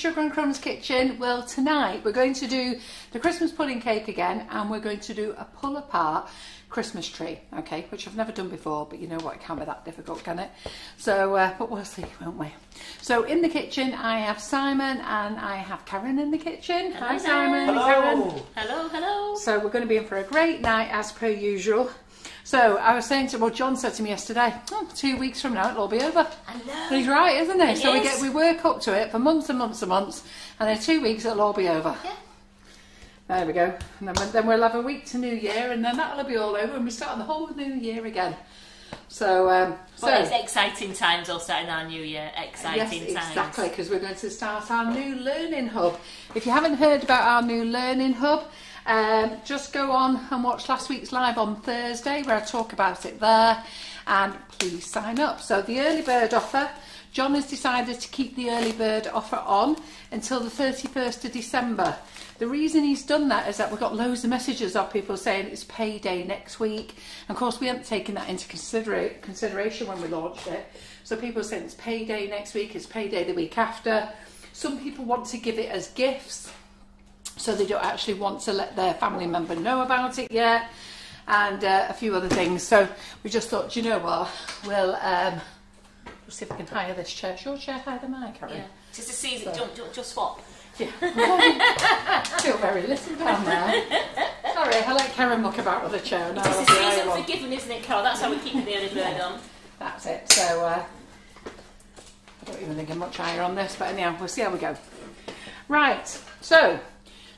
Sugar and Crumbs kitchen. Well tonight we're going to do the Christmas pudding cake again and we're going to do a pull apart Christmas tree, okay, which I've never done before, but you know what, it can't be that difficult, can it? So, uh, but we'll see, won't we? So in the kitchen I have Simon and I have Karen in the kitchen. Hello Hi. Simon, Hello. Karen. Hello, hello. So we're going to be in for a great night as per usual. So I was saying to, well, John said to me yesterday, oh, two weeks from now it'll all be over. I And know. he's right, isn't he? He so we get we work up to it for months and months and months, and in two weeks it'll all be over. Yeah. There we go. And then, then we'll have a week to New Year, and then that'll be all over, and we start the whole new year again. So, um, so it's exciting times all starting our new year. Exciting yes, times. exactly, because we're going to start our new learning hub. If you haven't heard about our new learning hub, um, just go on and watch last week's live on Thursday where I talk about it there, and please sign up. So the early bird offer. John has decided to keep the early bird offer on until the 31st of December. The reason he's done that is that we've got loads of messages of people saying it's payday next week. And of course, we haven't taken that into considera- consideration when we launched it. So people are saying it's payday next week, it's payday the week after. Some people want to give it as gifts, so they don't actually want to let their family member know about it yet, and uh, a few other things. So we just thought, you know what? We'll um, we'll see if we can hire this chair. Is your chair higher than mine, Karen? Yeah. Just to see, So- don't, don't just swap. Yeah. I feel very little down there. Sorry, I let Karen muck about with a chair. Now It's I'll the be the season for giving, isn't it, Carol? That's how we keep the early bird on. That's it. So uh, I don't even think I'm much higher on this, but anyhow, we'll see how we go. Right. So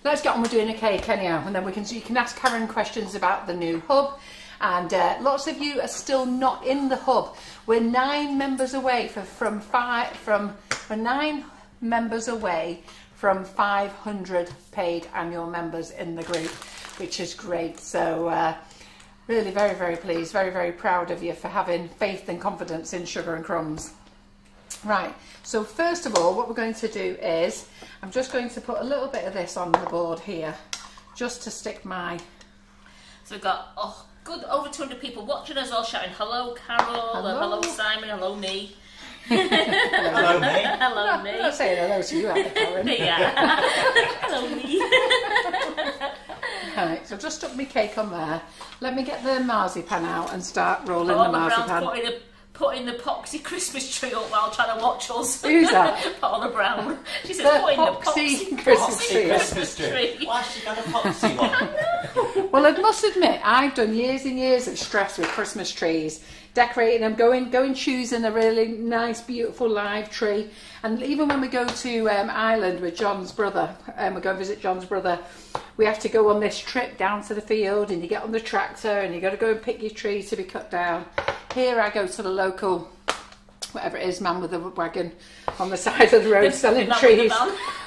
let's get on with doing a cake anyhow, and then we can so you can ask Karen questions about the new hub. And uh, lots of you are still not in the hub. We're nine members away for, from five from we're nine members away from 500 paid annual members in the group, which is great. So. Uh, Really, very, very pleased, very, very proud of you for having faith and confidence in Sugar and Crumbs. Right, so first of all, what we're going to do is, I'm just going to put a little bit of this on the board here, just to stick my, So we've got oh, good over 200 people watching us all shouting, hello, Carol, Hello. hello, hello Simon, hello, me. Hello, mate. Hello, I'm me. not saying hello to you, Anna Karen. Yeah. hello, me. Right, so just stuck my cake on there. Let me get the marzipan out and start oh, rolling Paula the Brown marzipan. putting a, putting the poxy Christmas tree up while trying to watch us. Who's that? Paula Brown. She says The putting the poxy poxy Christmas poxy tree. Christmas tree. tree. Why has she got a poxy one? Well, I must admit, I've done years and years of stress with Christmas trees, decorating them, going, going choosing a really nice, beautiful live tree. And even when we go to um, Ireland with John's brother, and we go visit John's brother, we have to go on this trip down to the field, and you get on the tractor, and you got to go and pick your tree to be cut down. Here, I go to the local. Whatever it is, man with a wagon on the side of the road selling man trees.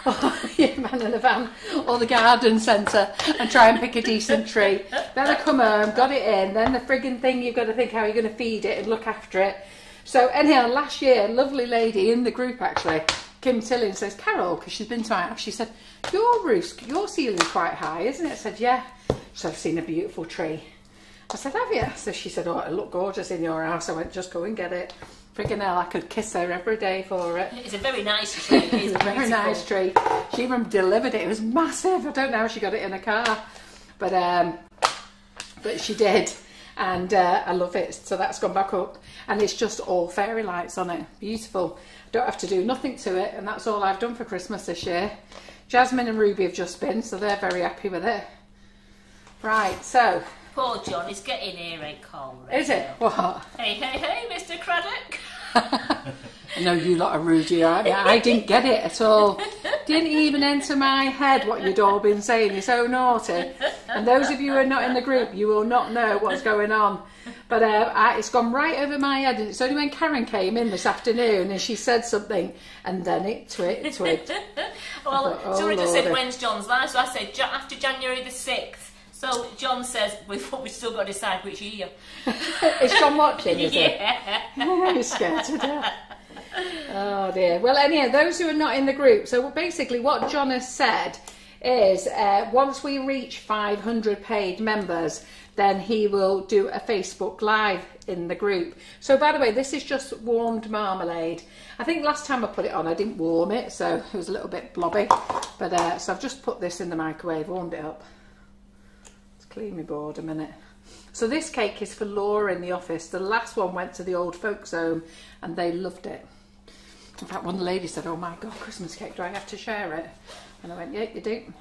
Oh, yeah, man in a van or the garden centre and try and pick a decent tree. Then I come home, got it in, then the frigging thing you've got to think how you're going to feed it and look after it. So anyhow, last year, lovely lady in the group actually, Kim Tilling says, Carol, because she's been to my house, she said, your roof, your ceiling's quite high, isn't it? I said, yeah. She said, I've seen a beautiful tree. I said, have you? So she said, oh, it looked gorgeous in your house. I went, just go and get it. Friggin' hell, I could kiss her every day for it. It's a very nice tree. It It's a very nice tree. She even delivered it. It was massive. I don't know how she got it in a car, but um, but she did, and uh, I love it. So that's gone back up, and it's just all fairy lights on it. Beautiful. Don't have to do nothing to it, and that's all I've done for Christmas this year. Jasmine and Ruby have just been, so they're very happy with it. Right, so Poor John is getting earache cold. is it what? Hey, hey, hey, Mr. Craddock. I know you lot are rude, you are. I didn't get it at all. Didn't even enter my head what you'd all been saying. You're so naughty. And those of you who are not in the group, you will not know what's going on. But uh, I, it's gone right over my head. And it's only when Karen came in this afternoon and she said something, and then it twi- twigged. Well, Oh, somebody just said when's John's live, so I said after January the 6th. So John says we've, we've still got to decide which year. Is John watching? Is it? yeah. I'm scared to death. Oh dear. Well, anyhow, those who are not in the group. So basically, what John has said is uh, once we reach 500 paid members, then he will do a Facebook Live in the group. So, by the way, this is just warmed marmalade. I think last time I put it on, I didn't warm it, so it was a little bit blobby. But uh, so I've just put this in the microwave, warmed it up. Clean my board a minute. So this cake is for Laura in the office. The last one went to the old folks home, and they loved it. In fact, one lady said, "Oh my God, Christmas cake! Do I have to share it?" And I went, "Yeah, you do."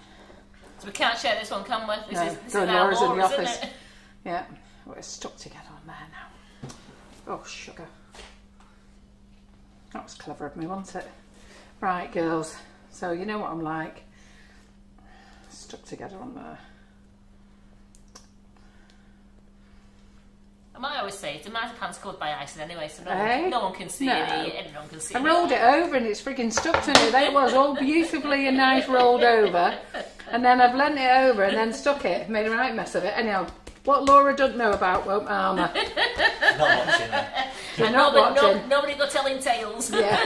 So we can't share this one, can we? This No, is, this go is Laura's in the isn't office. it? Yeah, well, it's stuck together on there now. Oh, sugar. That was clever of me, wasn't it? Right, girls. So you know what I'm like. Stuck together on there. I might always say, the marzipan's covered by ice anyway, so no, Eh? one, no one can see No. it. Everyone can see I it. rolled it over and it's frigging stuck to me. There it was, all beautifully and nice rolled over. And then I've leant it over and then stuck it. Made a right mess of it. Anyhow, what Laura doesn't know about won't harm her. Not watching it. And not nobody, no, watching. nobody go telling tales. Yeah.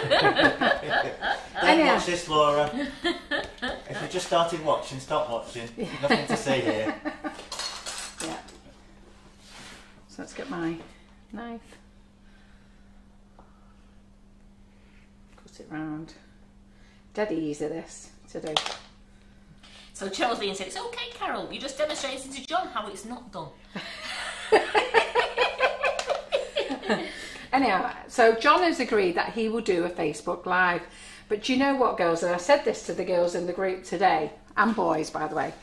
Don't watch this, Laura. if you just started watching, stop watching. Nothing to see here. Yeah. So let's get my knife. Cut it round. Dead easy this to do. So Cheryl's being said, it's okay, Carol, you just demonstrated to John how it's not done. Anyhow, so John has agreed that he will do a Facebook Live. But do you know what, girls? And I said this to the girls in the group today, and boys, by the way.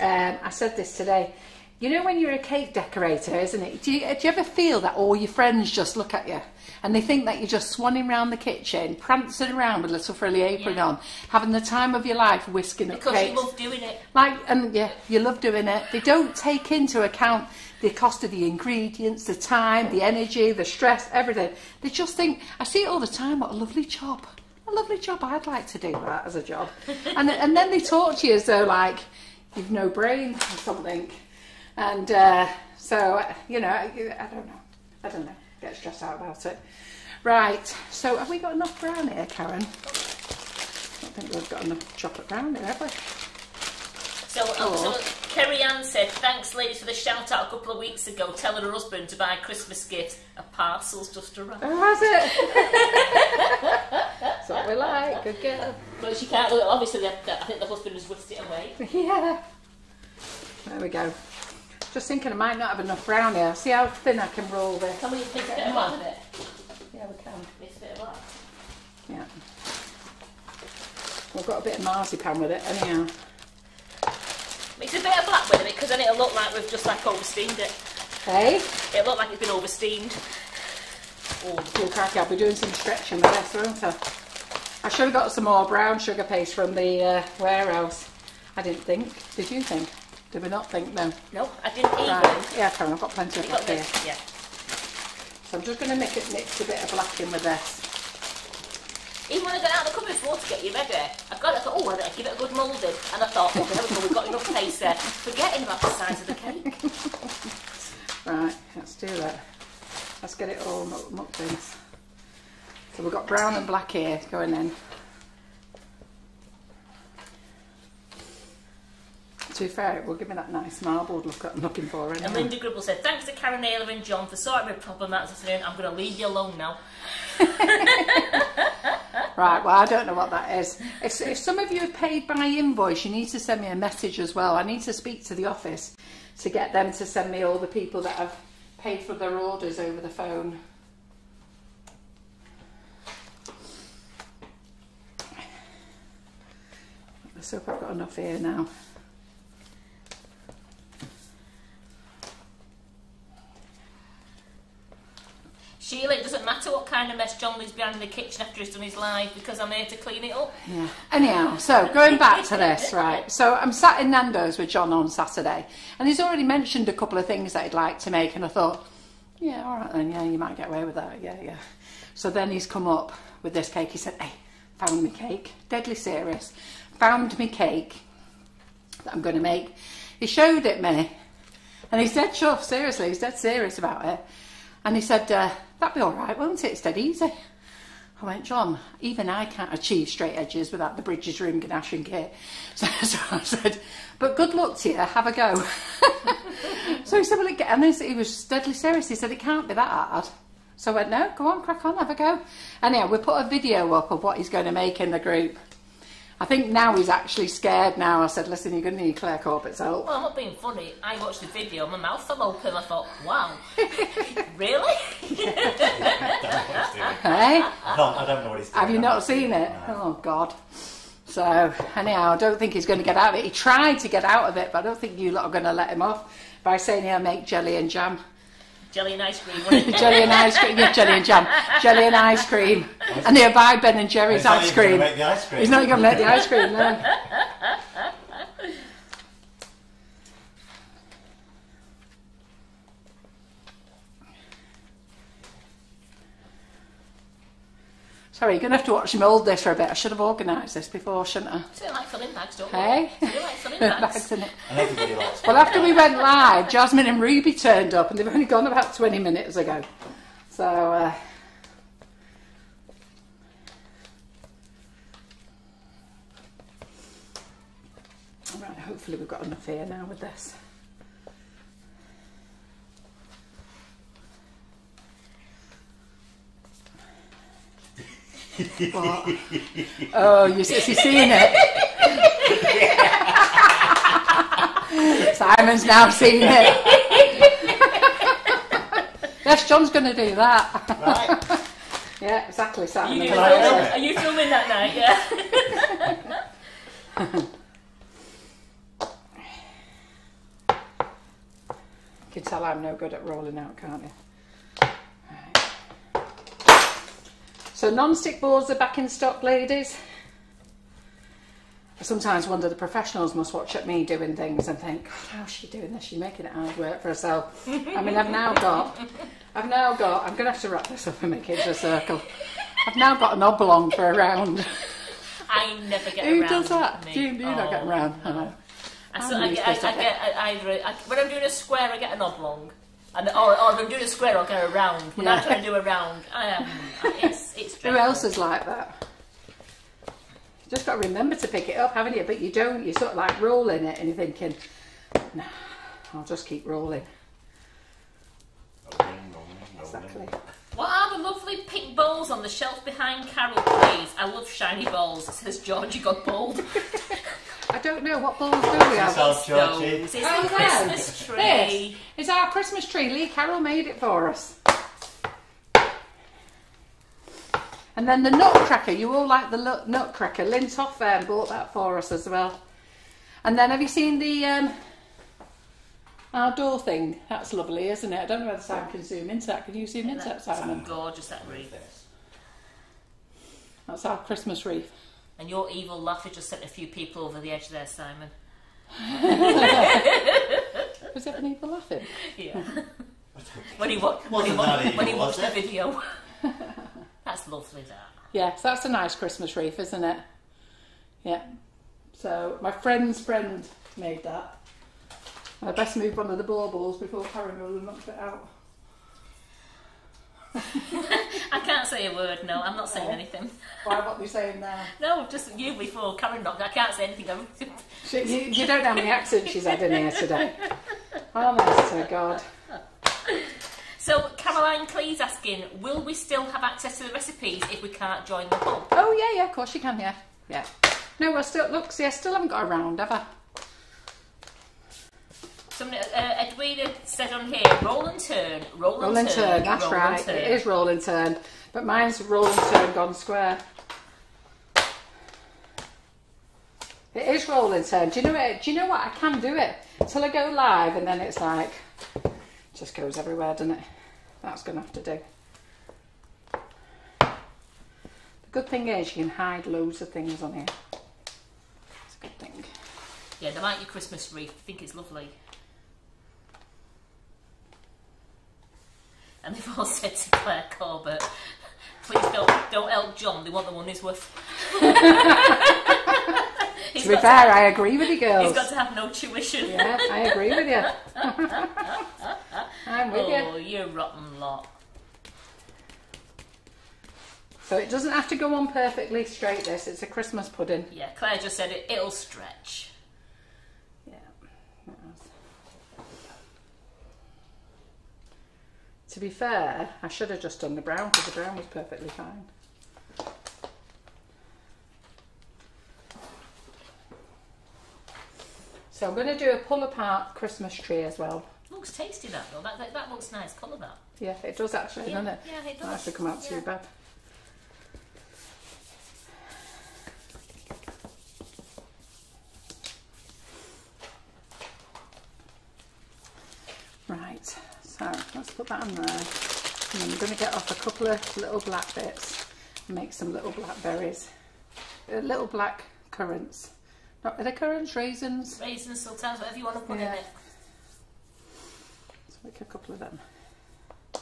Um, I said this today. You know when you're a cake decorator, isn't it? Do you, do you ever feel that all your friends just look at you and they think that you're just swanning around the kitchen, prancing around with a little frilly apron Yeah. on, having the time of your life whisking up Because cakes? you love doing it. Like, and yeah, you love doing it. They don't take into account the cost of the ingredients, the time, the energy, the stress, everything. They just think, I see it all the time, what a lovely job. A lovely job, I'd like to do that as a job. and, and then they talk to you as though, like, you've no brain or something. And uh, so, you know, I I don't know. I don't know. Get stressed out about it. Right, so have we got enough brown here, Karen? I don't think we've got enough chocolate brown here, have we? So, uh, Oh. so Kerry Ann said, thanks ladies for the shout out a couple of weeks ago, telling her husband to buy a Christmas gifts. A parcel's just arrived. Oh, has it? That's what we like. Good girl. But she can't, obviously I think the husband has whisked it away. Yeah. There we go. Just thinking I might not have enough brown here. See how thin I can roll this. Can we a bit of with it? Yeah, we can. Mix a bit of that. Yeah. We've got a bit of marzipan with it anyhow. Mix a bit of black with it because then it'll look like we've just like oversteamed it. Hey? It'll look like it's been oversteamed. Oh, Cool cracky. I'll be doing some stretching with this, won't I? I should have got some more brown sugar paste from the uh, warehouse. I didn't think. Did you think? Did we not think? No. no, I didn't even. Right. Yeah, Karen, I've got plenty of black here. Yeah. So I'm just going to mix, it, mix a bit of black in with this. Even when I got out of the cupboard before oh, to get you ready, I got it, I thought, oh, I'll give it a good moulding. And I thought, oh, there we go, we've got enough paste there. Forgetting about the size of the cake. Right, let's do that. Let's get it all mu- mucked in. So we've got brown and black here going in. To be fair, it will give me that nice marbled look that I'm looking for. And Linda Gribble said, thanks to Karen Naylor and John for sorting my problem out this afternoon. I'm going to leave you alone now. Right, well, I don't know what that is. If, if some of you have paid by invoice, you need to send me a message as well. I need to speak to the office to get them to send me all the people that have paid for their orders over the phone. Let's hope I've got enough here now. Sheila, it doesn't matter what kind of mess John leaves behind in the kitchen after he's done his live because I'm here to clean it up. Yeah. Anyhow, so going back to this, right? So I'm sat in Nando's with John on Saturday, and he's already mentioned a couple of things that he'd like to make, and I thought, yeah, all right then, yeah, you might get away with that, yeah, yeah. So then he's come up with this cake. He said, hey, found me cake, deadly serious, found me cake that I'm going to make. He showed it me, and he said, sure, seriously, he's dead serious about it. And he said, uh, that'd be all right, won't it? It's dead easy. I went, John, even I can't achieve straight edges without the bridges ring and ashing kit. So, so I said, but good luck to you, have a go. so he said, well, it, and he was deadly serious. He said, it can't be that hard. So I went, no, go on, crack on, have a go. Anyhow, we put a video up of what he's going to make in the group. I think now he's actually scared now. I said, listen, you're going to need Claire Corbett's help. Well, I'm not being funny. I watched the video, my mouth fell open. I thought, wow, really? Hey? I don't, I don't know what he's doing. Have you not seen it? Oh, God. So, anyhow, I don't think he's going to get out of it. He tried to get out of it, but I don't think you lot are going to let him off by saying he'll make jelly and jam. Jelly and ice cream. wasn't it? jelly and ice cream, yeah, jelly and jam, jelly and ice cream, and he'll buy Ben and Jerry's ice even gonna cream. make the ice cream. He's not going to make the ice cream, no. Sorry, you're going to have to watch me hold this for a bit. I should have organised this before, shouldn't I? So you like filling bags, don't Hey? you? So you like filling Bags bags. in it. And everybody likes Well, after we went live, Jasmine and Ruby turned up, and they've only gone about 20 minutes ago. So, uh, right, hopefully we've got enough here now with this. What? Oh, you, is he seeing it? Simon's now seen it. yes, John's going to do that. Right. Yeah, exactly, Are Simon. you, filming, film are you filming that night? Yeah. You can tell I'm no good at rolling out, can't you? So non-stick boards are back in stock, ladies. I sometimes wonder the professionals must watch at me doing things and think, God, how's she doing this? She's making it hard work for herself. I mean, I've now got, I've now got, I'm going to have to wrap this up and make it into a circle. I've now got an oblong for a round. I never get Who around. does that? Me. Do you, do you not get Oh, around? I no. know. I, so I, used get, to I, I get either I, when I'm doing a square, I get an oblong, and or, or if I'm doing a square, I'll get a round. When I'm Yeah. trying to do a round, I am. It's it's. Who else is like that? You just got to remember to pick it up, haven't you? But you don't. You're sort of like rolling it and you're thinking, no, I'll just keep rolling. Exactly. What are the lovely pink bowls on the shelf behind Carol, please? I love shiny bowls, says Georgie Godbold. I don't know what balls do we have. Yourself, Georgie. It's Oh. Christmas tree. This is our Christmas tree. Lee Carroll made it for us. And then the nutcracker, you all like the lu- nutcracker. Lynn Toff um, bought that for us as well. And then have you seen the um, our door thing? That's lovely, isn't it? I don't know whether Sam can zoom into that. Can you zoom into that, That's Simon? gorgeous, that wreath. That's our Christmas wreath. And your evil laugh has just sent a few people over the edge there, Simon. Was it an evil laughing? Yeah. when he, wa- when he, Wasn't wa- that when he evil, watched was the video. That's lovely, that. Yes, that's a nice Christmas wreath, isn't it? Yeah. So my friend's friend made that. I best move one of the baubles before Karen goes and knocks it out. I can't say a word, no, I'm not saying Oh. anything. Why? What are you saying now? No, just you before Karen knocked. I can't say anything. I'm- She, you, you don't know how many accents she's had in here today. Oh, Honest to God. So, Caroline Cleese asking, will we still have access to the recipes if we can't join the hub? Oh yeah, yeah, of course you can. Yeah, yeah. No, I still look. See, I still haven't got around, have I? Somebody, uh, Edwina said on here, roll and turn, roll and Roll and turn. That's roll right. turn. It is roll and turn, but mine's roll and turn gone square. It is roll and turn. Do you know what? Do you know what? I can do it till I go live, and then it's like just goes everywhere, doesn't it? That's gonna have to do. The good thing is you can hide loads of things on here. It's a good thing. Yeah, they like your Christmas wreath. I think it's lovely. And they've all said to Claire Corbett, please don't don't help John. They want the money's worth. He's To be fair, I agree with you, He's girls. got to have no tuition. Yeah, I agree with you. I'm with you. Oh, you rotten lot. So it doesn't have to go on perfectly straight. This it's a Christmas pudding. Yeah, Claire just said it, it'll stretch. Yeah. To be fair, I should have just done the brown because the brown was perfectly fine. So I'm going to do a pull apart Christmas tree as well. Looks tasty that though. That, that, that looks nice colour that. Yeah, it does actually, Yeah, doesn't it? yeah, it Not does. actually come out too Yeah. bad. Right, so let's put that on there. And then we're going to get off a couple of little black bits and make some little blackberries. Uh, little black currants. Not, are they currants, raisins? Raisins, sultans, whatever you want to put Yeah. in it. Let's make a couple of them. I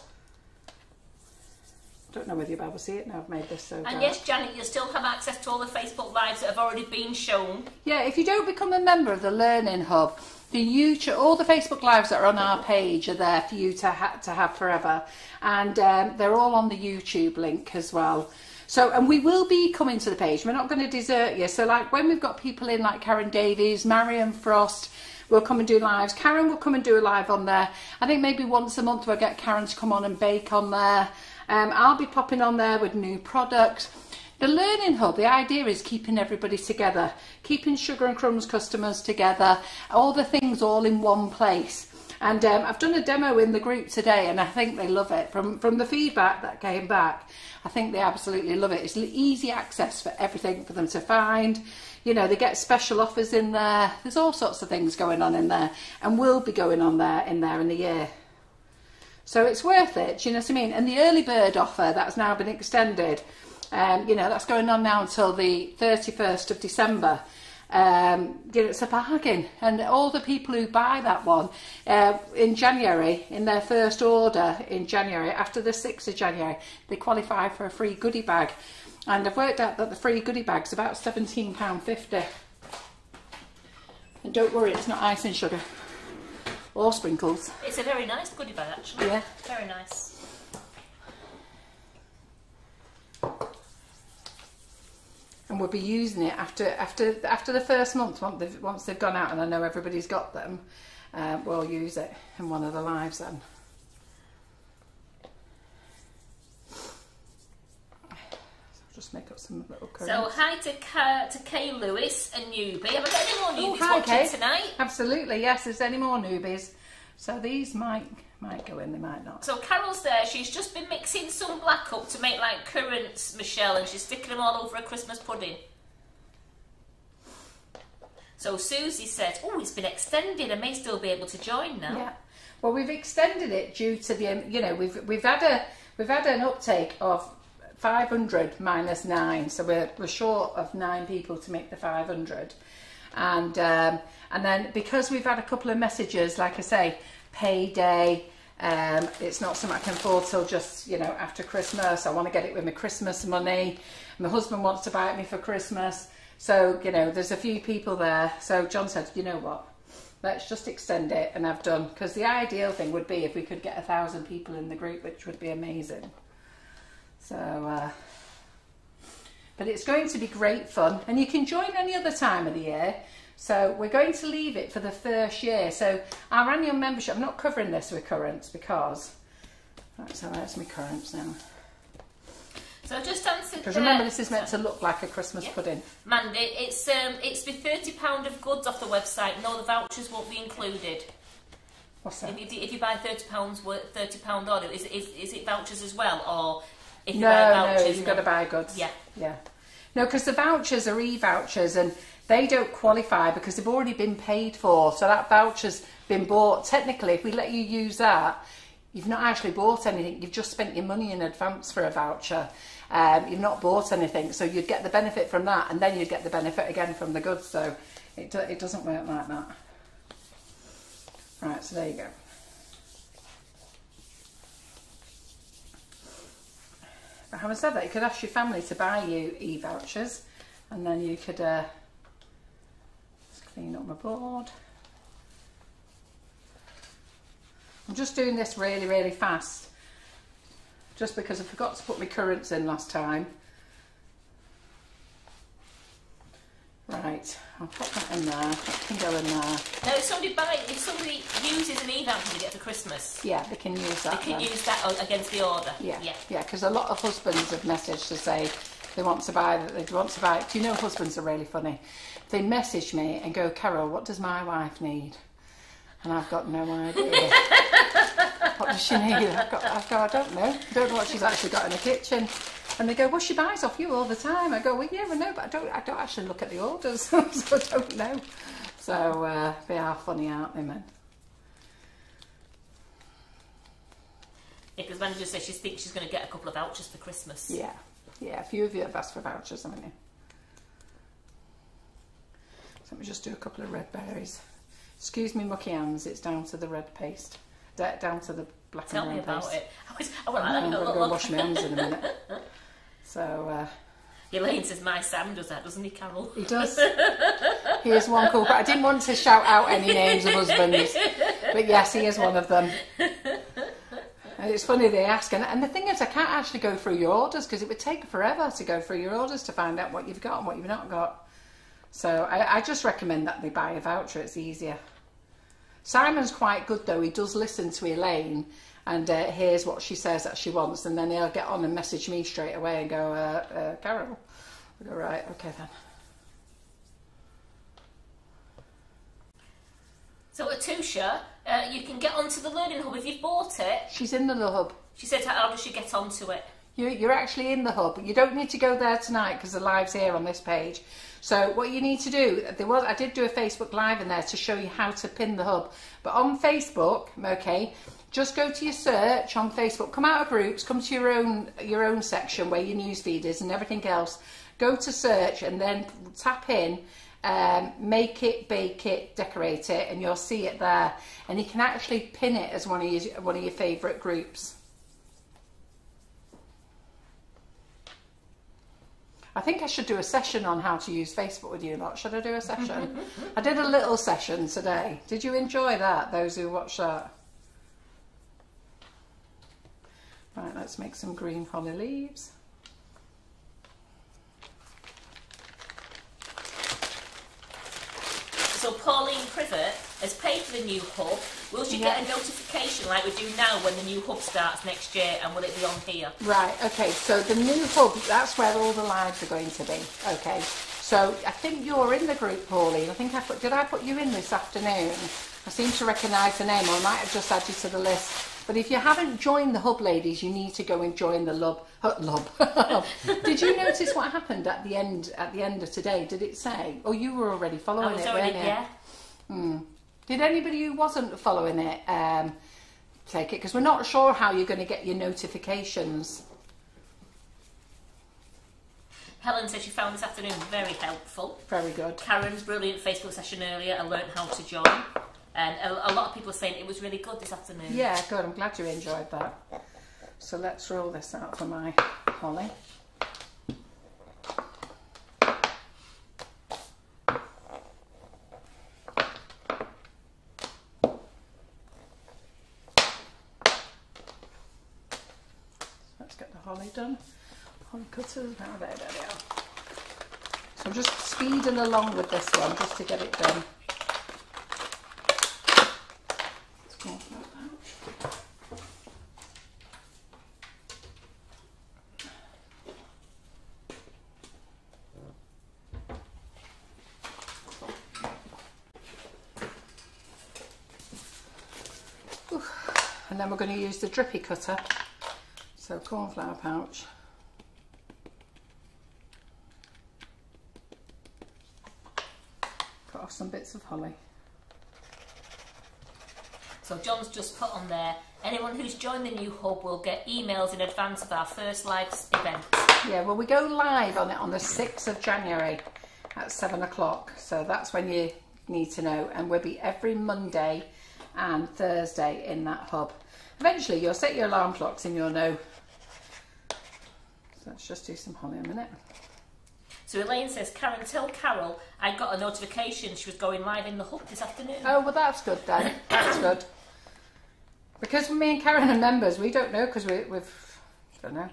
Don't know whether you'll be able to see it now I've made this so And dark. yes, Janet, you still have access to all the Facebook lives that have already been shown. Yeah, if you don't become a member of the Learning Hub, the YouTube, all the Facebook lives that are on our page are there for you to ha- to have forever, and um, they're all on the YouTube link as well. So, and we will be coming to the page. We're not going to desert you. So, like when we've got people in like Karen Davies, Marion Frost, we'll come and do lives. Karen will come and do a live on there. I think maybe once a month we'll get Karen to come on and bake on there. Um, I'll be popping on there with new products. The Learning Hub, the idea is keeping everybody together, keeping Sugar and Crumbs customers together, all the things all in one place. And um, I've done a demo in the group today, and I think they love it. From from the feedback that came back, I think they absolutely love it. It's easy access for everything for them to find. You know, they get special offers in there. There's all sorts of things going on in there, and will be going on there in there in the year. So it's worth it, you know what I mean? And the early bird offer that's now been extended, um, you know, that's going on now until the 31st of December. Um, you know, it's a bargain, and all the people who buy that one uh, in January, in their first order in January, after the 6th of January, they qualify for a free goodie bag. And I've worked out that the free goodie bag's about £17.50. And don't worry, it's not icing sugar or sprinkles. It's a very nice goodie bag, actually. Yeah. Very nice. And we'll be using it after after after the first month once they've, once they've gone out and I know everybody's got them uh, we'll use it in one of the lives then so just make up some little So hi to Ka- to Kay Lewis and newbie. Have I got any more Oh, newbies hi, watching Kay. tonight? absolutely yes there's any more newbies so these might might go in they might not So Carol's there. She's just been mixing some black up to make like currants, Michelle, and she's sticking them all over a Christmas pudding. So Susie said, "Oh, it's been extended. I may still be able to join now." Yeah. Well, we've extended it due to the, um, you know, we've we've had a we've had an uptake of 500 minus nine, so we're we're short of nine people to make the 500, and um, and then because we've had a couple of messages, like I say, payday. Um, it's not something I can afford till just you know after Christmas. I want to get it with my Christmas money. My husband wants to buy it me for Christmas, so you know there's a few people there. So John said, you know what, let's just extend it and I've done because the ideal thing would be if we could get a thousand people in the group which would be amazing so uh, but it's going to be great fun and you can join any other time of the year so we're going to leave it for the first year so our annual membership I'm not covering this with currants because right, so there's my currants now So I've just answered. because remember this is meant to look like a Christmas Yeah. pudding Mandy, it's um, it's the thirty pound of goods off the website. No, the vouchers won't be included. what's that If, you, if you buy thirty pounds worth, thirty pound order, is, is is it vouchers as well, or if you no, buy no, vouchers? you've got to buy goods. Yeah. Yeah. No, because the vouchers are e-vouchers and they don't qualify because they've already been paid for. So that voucher's been bought. Technically, if we let you use that, you've not actually bought anything. You've just spent your money in advance for a voucher. Um, you've not bought anything. So you'd get the benefit from that and then you'd get the benefit again from the goods. So it, do, it doesn't work like that. Right, so there you go. But having said that, you could ask your family to buy you e-vouchers and then you could uh, clean up my board. I'm just doing this really, really fast just because I forgot to put my currants in last time. Right, I'll put that in there. That can go in there. Now, if somebody buy, if somebody uses an e-voucher to get for Christmas, Yeah, they can use that they can then. use that against the order. Yeah, Yeah. yeah, because a lot of husbands have messaged to say they want to buy that they want to buy. Do you know husbands are really funny? They message me and go, Carol, what does my wife need? And I've got no idea. what does she need? I've got, I go, I don't know. I don't know what she's actually got in the kitchen. And they go, well, she buys off you all the time. I go, well, yeah, I know, but I don't, I don't actually look at the orders, so I don't know. So uh, they are funny, aren't they, men? Because manager says she thinks she's going to get a couple of vouchers for Christmas. Yeah, yeah. A few of you have asked for vouchers, haven't you? So let me just do a couple of red berries. Excuse me, mucky hands. It's down to the red paste, down to the black Tell and me about paste. it. I was, I went, I I am going to go wash my hands in a minute. So uh, Elaine says my Sam does that, doesn't he, Carol? he does. he is one cool. I didn't want to shout out any names of husbands, but yes, he is one of them. And it's funny they ask, and, and the thing is, I can't actually go through your orders because it would take forever to go through your orders to find out what you've got and what you've not got. So I, I just recommend that they buy a voucher. It's easier. Simon's quite good though. He does listen to Elaine and uh, hears what she says that she wants, and then he'll get on and message me straight away and go, uh, uh, Carol. I go right, okay then. So at Tusha, uh, you can get onto the Learning Hub if you've bought it. She's in the hub. She said how does she get onto it? You, you're actually in the hub. You don't need to go there tonight because the live's here on this page. So what you need to do, there was I did do a Facebook live in there to show you how to pin the hub. But on Facebook, okay, just go to your search on Facebook. Come out of groups, come to your own your own section where your newsfeed is and everything else. Go to search and then tap in. Um, make it, bake it, decorate it, and you'll see it there. And you can actually pin it as one of your one of your favourite groups. I think I should do a session on how to use Facebook with you lot. Should I do a session? I did a little session today. Did you enjoy that, those who watched that? Right, let's make some green holly leaves. So Pauline Privet has paid for the new hub. Will she get a notification like we do now when the new hub starts next year and will it be on here? Right, okay, so the new hub, that's where all the lives are going to be. Okay, so I think you're in the group, Pauline. I think I put, did I put you in this afternoon? I seem to recognise the name, or I might have just added you to the list. But if you haven't joined the hub, ladies, you need to go and join the lub. Lub. Did you notice what happened at the end? At the end of today, did it say? Oh, you were already following it, already, weren't you? yeah. Did anybody who wasn't following it um, take it? Because we're not sure how you're going to get your notifications. Helen said she found this afternoon very helpful. Very good. Karen's brilliant Facebook session earlier, I learned how to join. And a, a lot of people are saying it was really good this afternoon. Yeah, good. I'm glad you enjoyed that. So let's roll this out for my holly. Done. Cutters there they are. So I'm just speeding along with this one just to get it done. Pouch. And then we're going to use the drippy cutter. So cornflour pouch. Cut off some bits of holly. So John's just put on there, anyone who's joined the new hub will get emails in advance of our first live event. Yeah, well, we go live on it on the 6th of January at 7 o'clock. So that's when you need to know. And we'll be every Monday and Thursday in that hub. Eventually, you'll set your alarm clocks and you'll know. So let's just do some holly a minute. So Elaine says, Karen, tell Carol I got a notification she was going live in the hub this afternoon. Oh, well, that's good then. That's good. Because me and Karen are members, we don't know because we, we've don't know.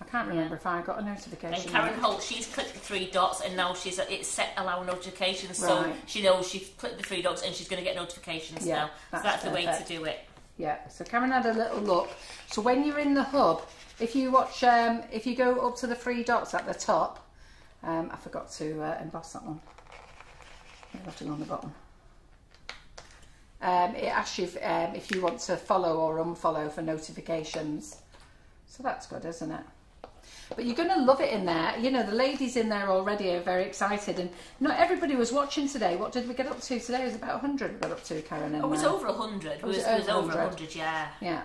I can't remember Yeah. if I got a notification. And. Karen yet. Holt, she's clicked the three dots and now she's it's set allow notifications, so Right. she knows she's clicked the three dots and she's going to get notifications Yeah, now. So that's that's the way to do it. Yeah, so Karen had a little look. So when you're in the hub, if you watch, um, if you go up to the three dots at the top, um, I forgot to uh, emboss that one. I've got on the bottom. Um, it asks you if, um, if you want to follow or unfollow for notifications. So that's good, isn't it? But you're going to love it in there. You know, the ladies in there already are very excited, and not everybody was watching today. What did we get up to today? It was about 100 we got up to, Karen. Oh, it was there. over 100. It Was was, it it was over over 100? 100, yeah. Yeah.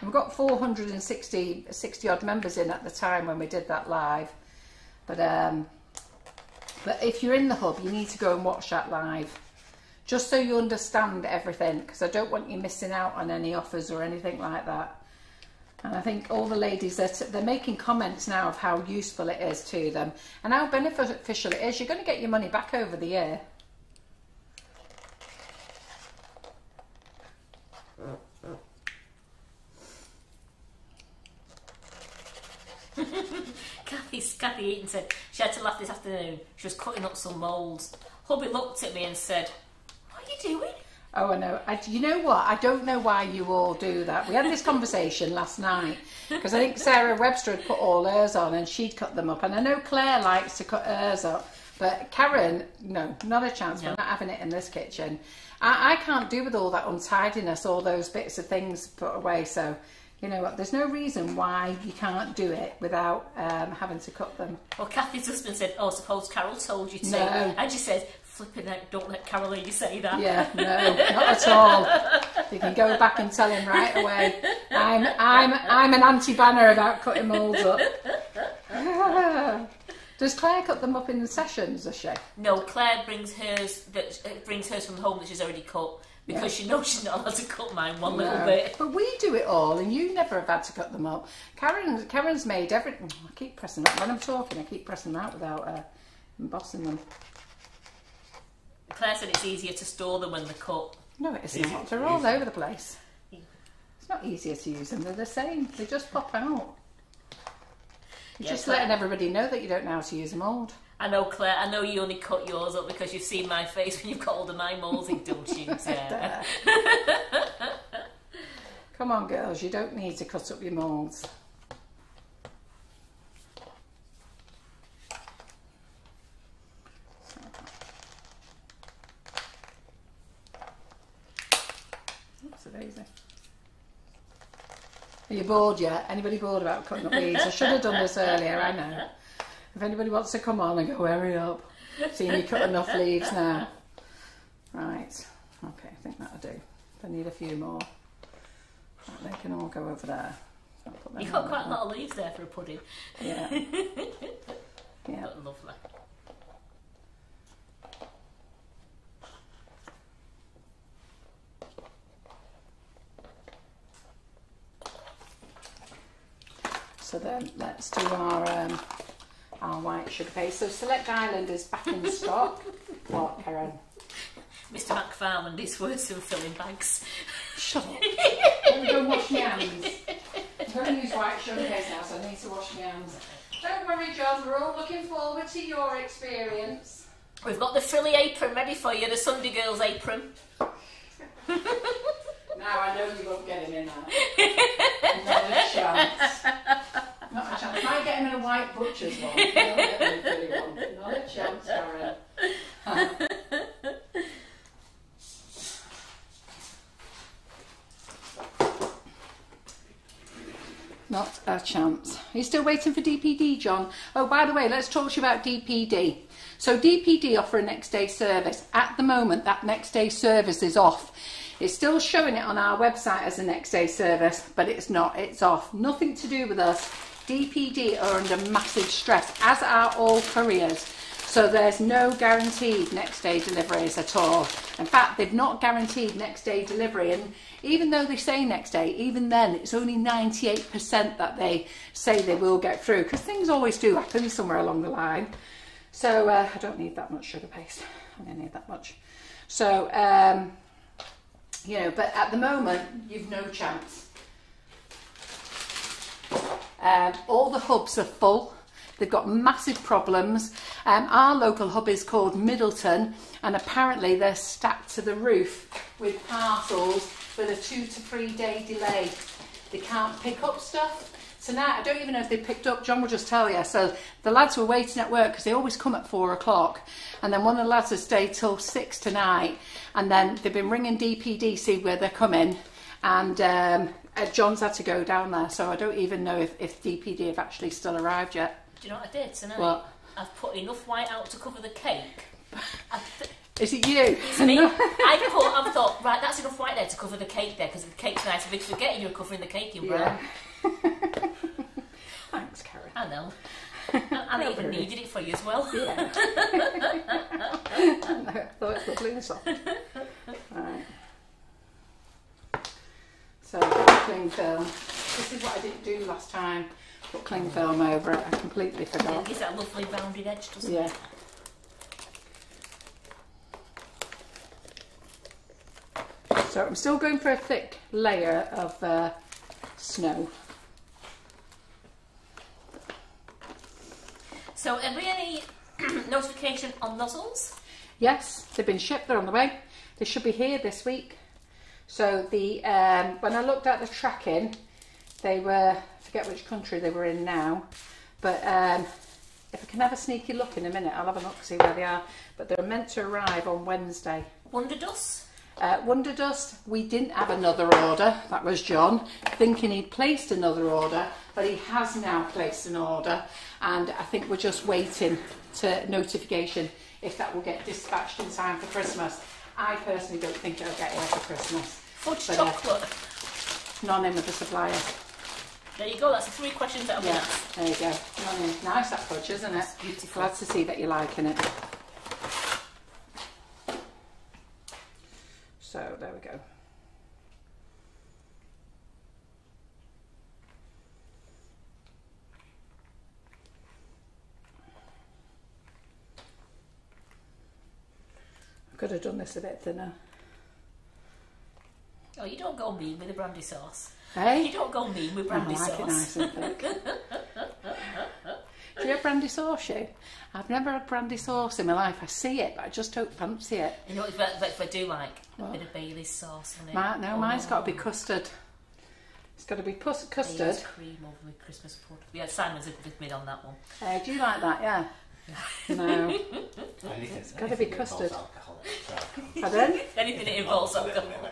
And we've got 460 60 odd members in at the time when we did that live. But um, but if you're in the hub, you need to go and watch that live. Just so you understand everything, because I don't want you missing out on any offers or anything like that. And I think all the ladies that they're making comments now of how useful it is to them and how beneficial it is. You're going to get your money back over the year. Kathy, Kathy Eaton said she had to laugh this afternoon. She was cutting up some moulds. Hubby looked at me and said, are you doing? Oh, I know. I, you know what? I don't know why you all do that. We had this conversation last night because I think Sarah Webster had put all hers on and she'd cut them up. And I know Claire likes to cut hers up, but Karen, no, not a chance. We're not having it in this kitchen. I, I can't do with all that untidiness, all those bits of things put away. So, you know what? There's no reason why you can't do it without um, having to cut them. Well, Kathy's husband said, Oh, suppose Carol told you to. No. And she said, Flipping out, don't let Carol you say that. Yeah, no, not at all. You can go back and tell him right away. I'm I'm I'm an anti-banner about cutting moulds up. Does Claire cut them up in the sessions, does she? No, Claire brings hers that uh, brings hers from home that she's already cut because she knows she's not allowed to cut mine one little bit. But we do it all, and you never have had to cut them up. Karen, Karen's made everything. I keep pressing that when I'm talking. I keep pressing them out without uh, embossing them. Claire said it's easier to store them when they're cut. No, it's Is not. it? They're all Is it? over the place. It's not easier to use them. They're the same. They just pop out. You're Yeah, just Claire- letting everybody know that you don't know how to use a mould. I know, Claire. I know you only cut yours up because you've seen my face when you've got all of my moulding, don't you? Yeah. Come on, girls. You don't need to cut up your moulds. Are you bored yet? Anybody bored about cutting up these? I should have done this earlier, I know. If anybody wants to come on and go, hurry up. Seeing you cut enough leaves now. Right. Okay, I think that'll do. I need a few more. Right, they can all go over there. So I'll put them You've got quite a lot of leaves there for a pudding. Yeah. yeah. But lovely. So then let's do our um, our white sugar paste. So Select Island is back in stock. what, Karen? Mr. McFarland is worse than filling bags. Shut up. Let me go and wash my hands. I'm going to use white sugar paste now, so I need to wash my hands. Don't worry, John. We're all looking forward to your experience. We've got the frilly apron ready for you, the Sunday girls apron. Now I know you won't get him in that. Not a chance. Not a chance. Might get him in a white butcher's one. Not a pretty one. Not a chance, Karen. Not a chance. Are you still waiting for DPD, John? Oh, by the way, let's talk to you about DPD. So DPD offer a next day service. At the moment, that next day service is off. It's still showing it on our website as a next day service, but it's not. It's off. Nothing to do with us. DPD are under massive stress, as are all couriers. So there's no guaranteed next day deliveries at all. In fact, they've not guaranteed next day delivery. And even though they say next day, even then it's only 98% that they say they will get through because things always do happen somewhere along the line. So uh, I don't need that much sugar paste. I don't need that much. So, um, you know, but at the moment, you've no chance. Um, all the hubs are full. They've got massive problems. Um, our local hub is called Middleton, and apparently they're stacked to the roof with parcels with a two to three day delay. They can't pick up stuff. So now I don't even know if they picked up. John will just tell you. So the lads were waiting at work because they always come at four o'clock, and then one of the lads has stayed till six tonight, and then they've been ringing DPD see where they're coming, and um, uh, John's had to go down there. So I don't even know if, if DPD have actually still arrived yet. Do you know what I did tonight? What? I've put enough white out to cover the cake. Is it you? It's me. I put. I've thought. Right, that's enough white there to cover the cake there because the cake's nice. Been forgetting you're covering the cake in brown. Yeah. Thanks, Karen. I know. And I even needed it for you as well. Yeah. I thought it's lovely and soft. Right. So, cling film. This is what I didn't do last time. Put cling film over it. I completely It forgot. gives that lovely rounded edge, doesn't Yeah. it? So I'm still going for a thick layer of uh, snow. So, are we any notification on nozzles? Yes, they've been shipped. They're on the way. They should be here this week. So the um, when I looked at the tracking, they were I forget which country they were in now, but um, if I can have a sneaky look in a minute, I'll have a look to see where they are. But they're meant to arrive on Wednesday. Wonder Dust? Uh, Wonder Dust, we didn't have another order. That was John thinking he'd placed another order, but he has now placed an order, and I think we're just waiting to notification if that will get dispatched in time for Christmas. I personally don't think it'll get here for Christmas. Fudge But, uh, chocolate. None in with the supplier. There you go. That's three questions that been Yeah, asked. there you go. None in. Nice that fudge, isn't it? beautiful. Glad to see that you're liking it. So there we go. Could have done this a bit thinner. Oh, you don't go mean with the brandy sauce. Hey? You don't go mean with Oh, I brandy like it sauce. nice and thick. Do you have brandy sauce, you? I've never had brandy sauce in my life. I see it, but I just don't fancy it. You know, if I, if I do like What? a bit of Bailey's sauce on it. My, no, mine's got to be Oh. custard. It's got to be pus- custard. Bailey's cream over with Christmas pudding. Yeah, Simon's with me on that one. Uh, do you like that? Yeah. No. Anything, It's gotta be that involves custard. Alcohol. So, Pardon? Anything that involves malt, alcohol.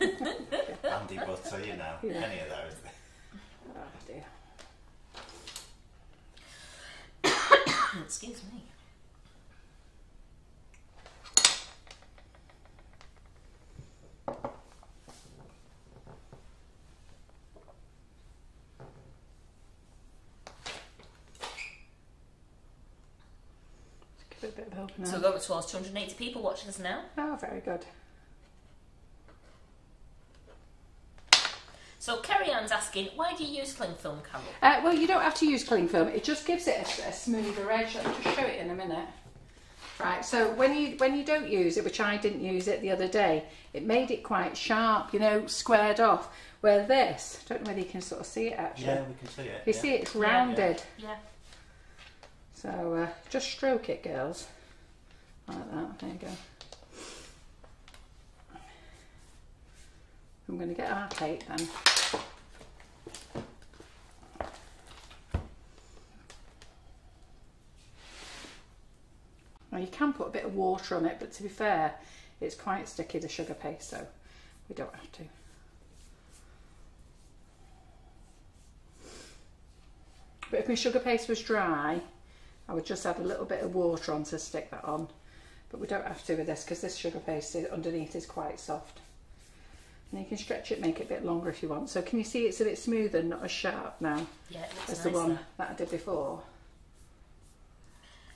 alcohol. Brandy butter, you know. Yeah. Any of those. Oh dear. Excuse me. Give it a bit of help now. So we're going towards 280 people watching us now. oh, very good. So Kerry Ann's asking, why do you use cling film, Carol? Uh, well, you don't have to use cling film. It just gives it a, a smoother edge. I'll just show it in a minute. Right. So when you when you don't use it, which I didn't use it the other day, it made it quite sharp. You know, squared off. Where this, I don't know whether you can sort of see it actually. Yeah, we can see it. You yeah. see, it's Yeah, rounded. Yeah. So uh, just stroke it, girls. Like that. There you go. I'm going to get our tape then. Now you can put a bit of water on it, but to be fair, it's quite sticky, the sugar paste, so we don't have to. But if my sugar paste was dry, I would just add a little bit of water on to stick that on. But we don't have to with this because this sugar paste is, underneath is quite soft. And you can stretch it, make it a bit longer if you want. So can you see it's a bit smoother, not as sharp now Yeah, as nice the one there. that I did before?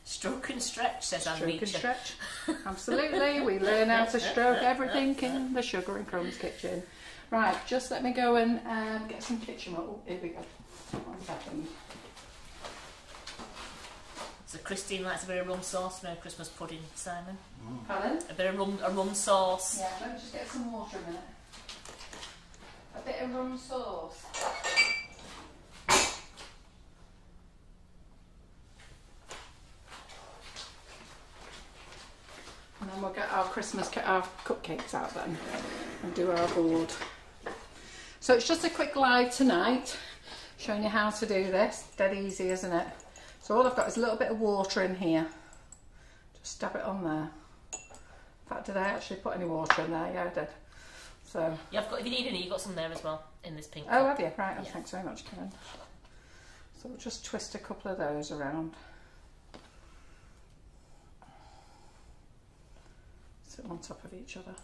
Stroke and stretch, says Anne Stroke and stretch. Absolutely. We learn how to stroke everything in the Sugar and Crumbs kitchen. Right, just let me go and um, get some kitchen. Oh, here we go. One second. So Christine likes a bit of rum sauce, no Christmas pudding, Simon. Mm. Pardon? A bit of rum, a rum sauce. Yeah, let me just get some water a it. A bit of rum sauce. And then we'll get our Christmas, our cupcakes out then and do our board. So it's just a quick live tonight, showing you how to do this. Dead easy, isn't it? So all I've got is a little bit of water in here. Just dab it on there. In fact, did I actually put any water in there? Yeah, I did. So, Yeah, I've got. If you need any, you've got some there as well in this pink. oh, cup. have you? Right, oh, Yeah. thanks very much, Karen. So we'll just twist a couple of those around. Sit on top of each other.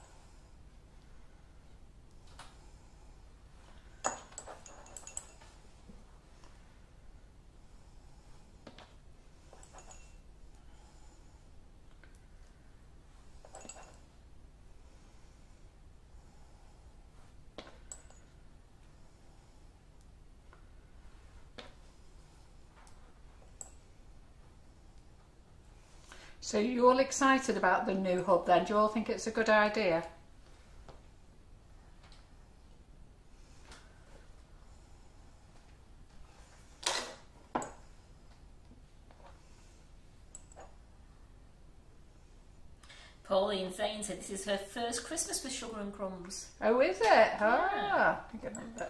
So you all excited about the new hub then? Do you all think it's a good idea? Pauline said this is her first Christmas with sugar and crumbs. Oh, is it? Ah, I can remember.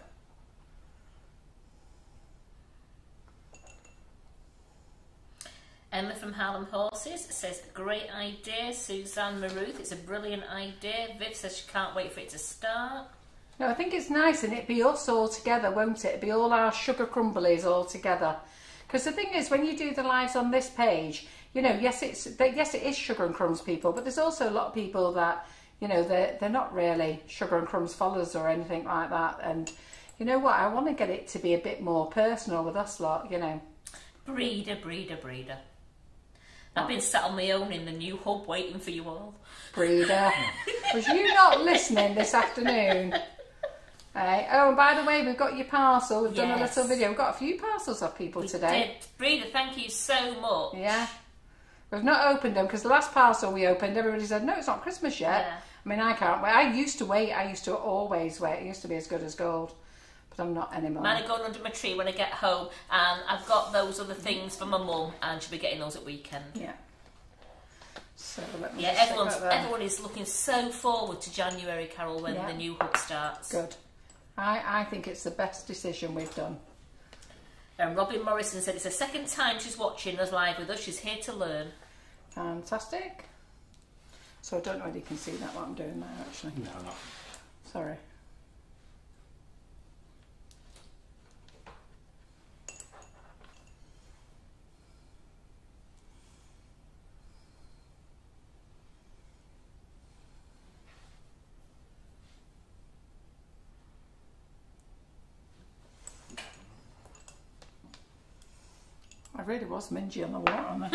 Emma from Harlem Horses says, great idea. Suzanne Maruth, it's a brilliant idea. Viv says she can't wait for it to start. No, I think it's nice and it'd be us all together, won't it? It'd be all our sugar crumblies all together. Because the thing is, when you do the lives on this page, you know, yes, it's yes, it is sugar and crumbs people, but there's also a lot of people that, you know, they're they're not really sugar and crumbs followers or anything like that. And you know what? I want to get it to be a bit more personal with us lot. You know. Breeder, breeder, breeder. I've been sat on my own in the new hub waiting for you all. breeder. Was you not listening this afternoon? Hey, oh, and by the way, we've got your parcel. We've done a little video. We've got a few parcels of people We today. did. Breeder, thank you so much. Yeah. We've not opened them because the last parcel we opened, everybody said, no, it's not Christmas yet. Yeah. I mean, I can't wait. I used to wait. I used to always wait. It used to be as good as gold. But I'm not anymore. Mine are going under my tree when I get home, and I've got those other things for my mum, and she'll be getting those at weekend. Yeah. So let me Yeah, just stick everyone's that everyone is looking so forward to January, Carol, when Yeah. the new hub starts. Good. I, I think it's the best decision we've done. And Robin Morrison said it's the second time she's watching us live with us. She's here to learn. Fantastic. So I don't know whether you can see that what I'm doing there actually. No, not. Sorry. I really was mingy on the water on the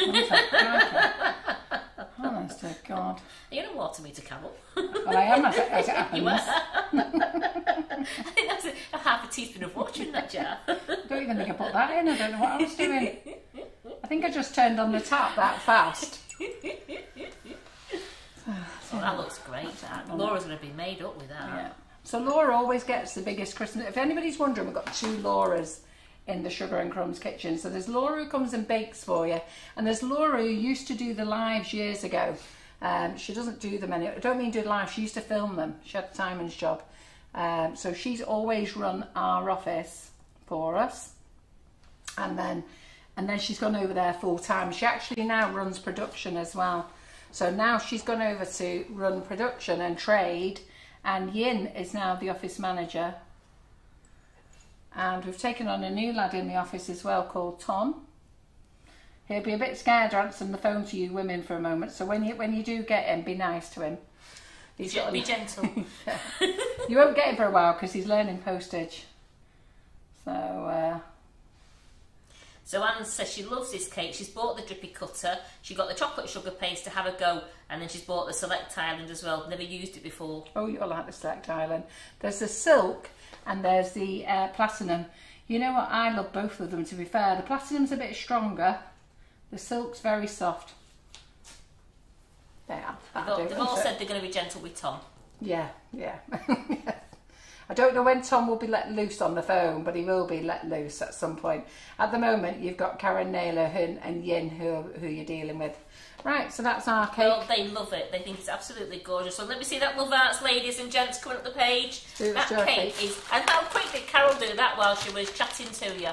Honest to God. Are you going to water me to Carol? Well, I am as it, as it happens. You are. I think that's a, a half a teaspoon of water in that jar. I don't even think I put that in. I don't know what I was doing. I think I just turned on the tap that fast. Oh, that looks great. That. Laura's going to be made up with that. Yeah. So Laura always gets the biggest Christmas. If anybody's wondering, we've got two Lauras in the Sugar and Crumbs kitchen. So there's Laura who comes and bakes for you, and there's Laura who used to do the lives years ago. Um, she doesn't do them anymore. I don't mean do live. She used to film them. She had Simon's job. Um, so she's always run our office for us, and then and then she's gone over there full time. She actually now runs production as well. So now she's gone over to run production and trade, and Yin is now the office manager. And we've taken on a new lad in the office as well called Tom. He'll be a bit scared answering the phone to you women for a moment. So when you when you do get him, be nice to him. He's Ge- got Be gentle. you won't get him for a while because he's learning postage. So uh, So Anne says she loves this cake. She's bought the drippy cutter. She got the chocolate sugar paste to have a go, and then she's bought the Select Island as well. Never used it before. Oh, you'll like the Select Island. There's the silk and there's the uh, platinum. You know what? I love both of them. To be fair, the platinum's a bit stronger. The silk's very soft. There, They've all, do, they've won't all it? said they're going to be gentle with Tom. Yeah, yeah. I don't know when Tom will be let loose on the phone, but he will be let loose at some point. At the moment, you've got Karen Naylor and, and Yin who, who you're dealing with. Right, so that's our cake. Well, they love it. They think it's absolutely gorgeous. So let me see that Love Arts, ladies and gents, coming up the page. Do that it, cake is. And how quick did Carol do that while she was chatting to you?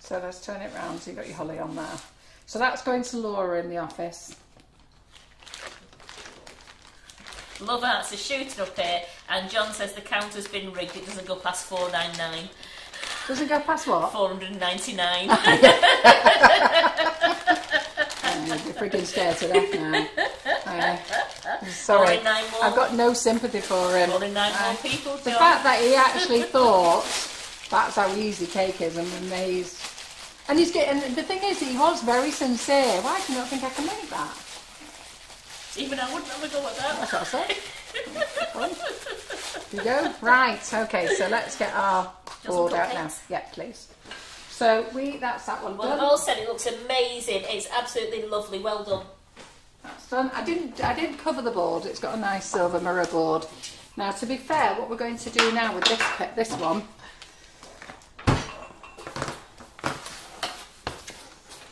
So let's turn it round so you've got your holly on there. So that's going to Laura in the office. Love Arts is shooting up here, and John says the counter's been rigged. It doesn't go past 499. Doesn't go past what? 499. Oh, you're freaking scared to death now. Uh, sorry. I've got no sympathy for him. Only nine Uh, more people, The John. fact that he actually thought that's how easy cake is, I'm amazed. And he's getting. The thing is, he was very sincere. Why do you not think I can make that? Even I wouldn't have a go at that. That's what I said. Here you go. Right. Okay. So let's get our Doesn't board out now. Yeah, please. So we. That's that one Well, done. all said it looks amazing. It's absolutely lovely. Well done. That's done. I didn't. I didn't cover the board. It's got a nice silver mirror board. Now, to be fair, what we're going to do now with this this one.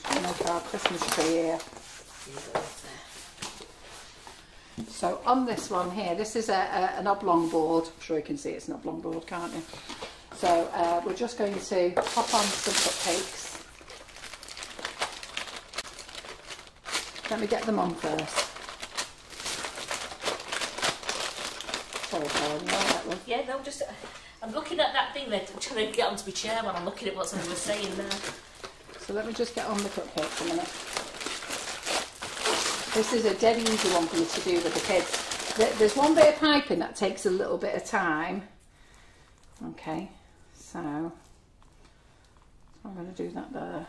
Oh Make our Christmas tree here. So on this one here, this is a, a, an oblong board. I'm sure you can see it's an oblong board, can't you? So uh, we're just going to pop on some cupcakes. Let me get them on first. Sorry, like that one? Yeah, no, just. Uh, I'm looking at that thing there, trying to get onto my chair when I'm looking at what someone was saying there. So let me just get on the cupcakes a minute. This is a dead easy one for you to do with the kids. There's one bit of piping that takes a little bit of time. Okay, so I'm going to do that there.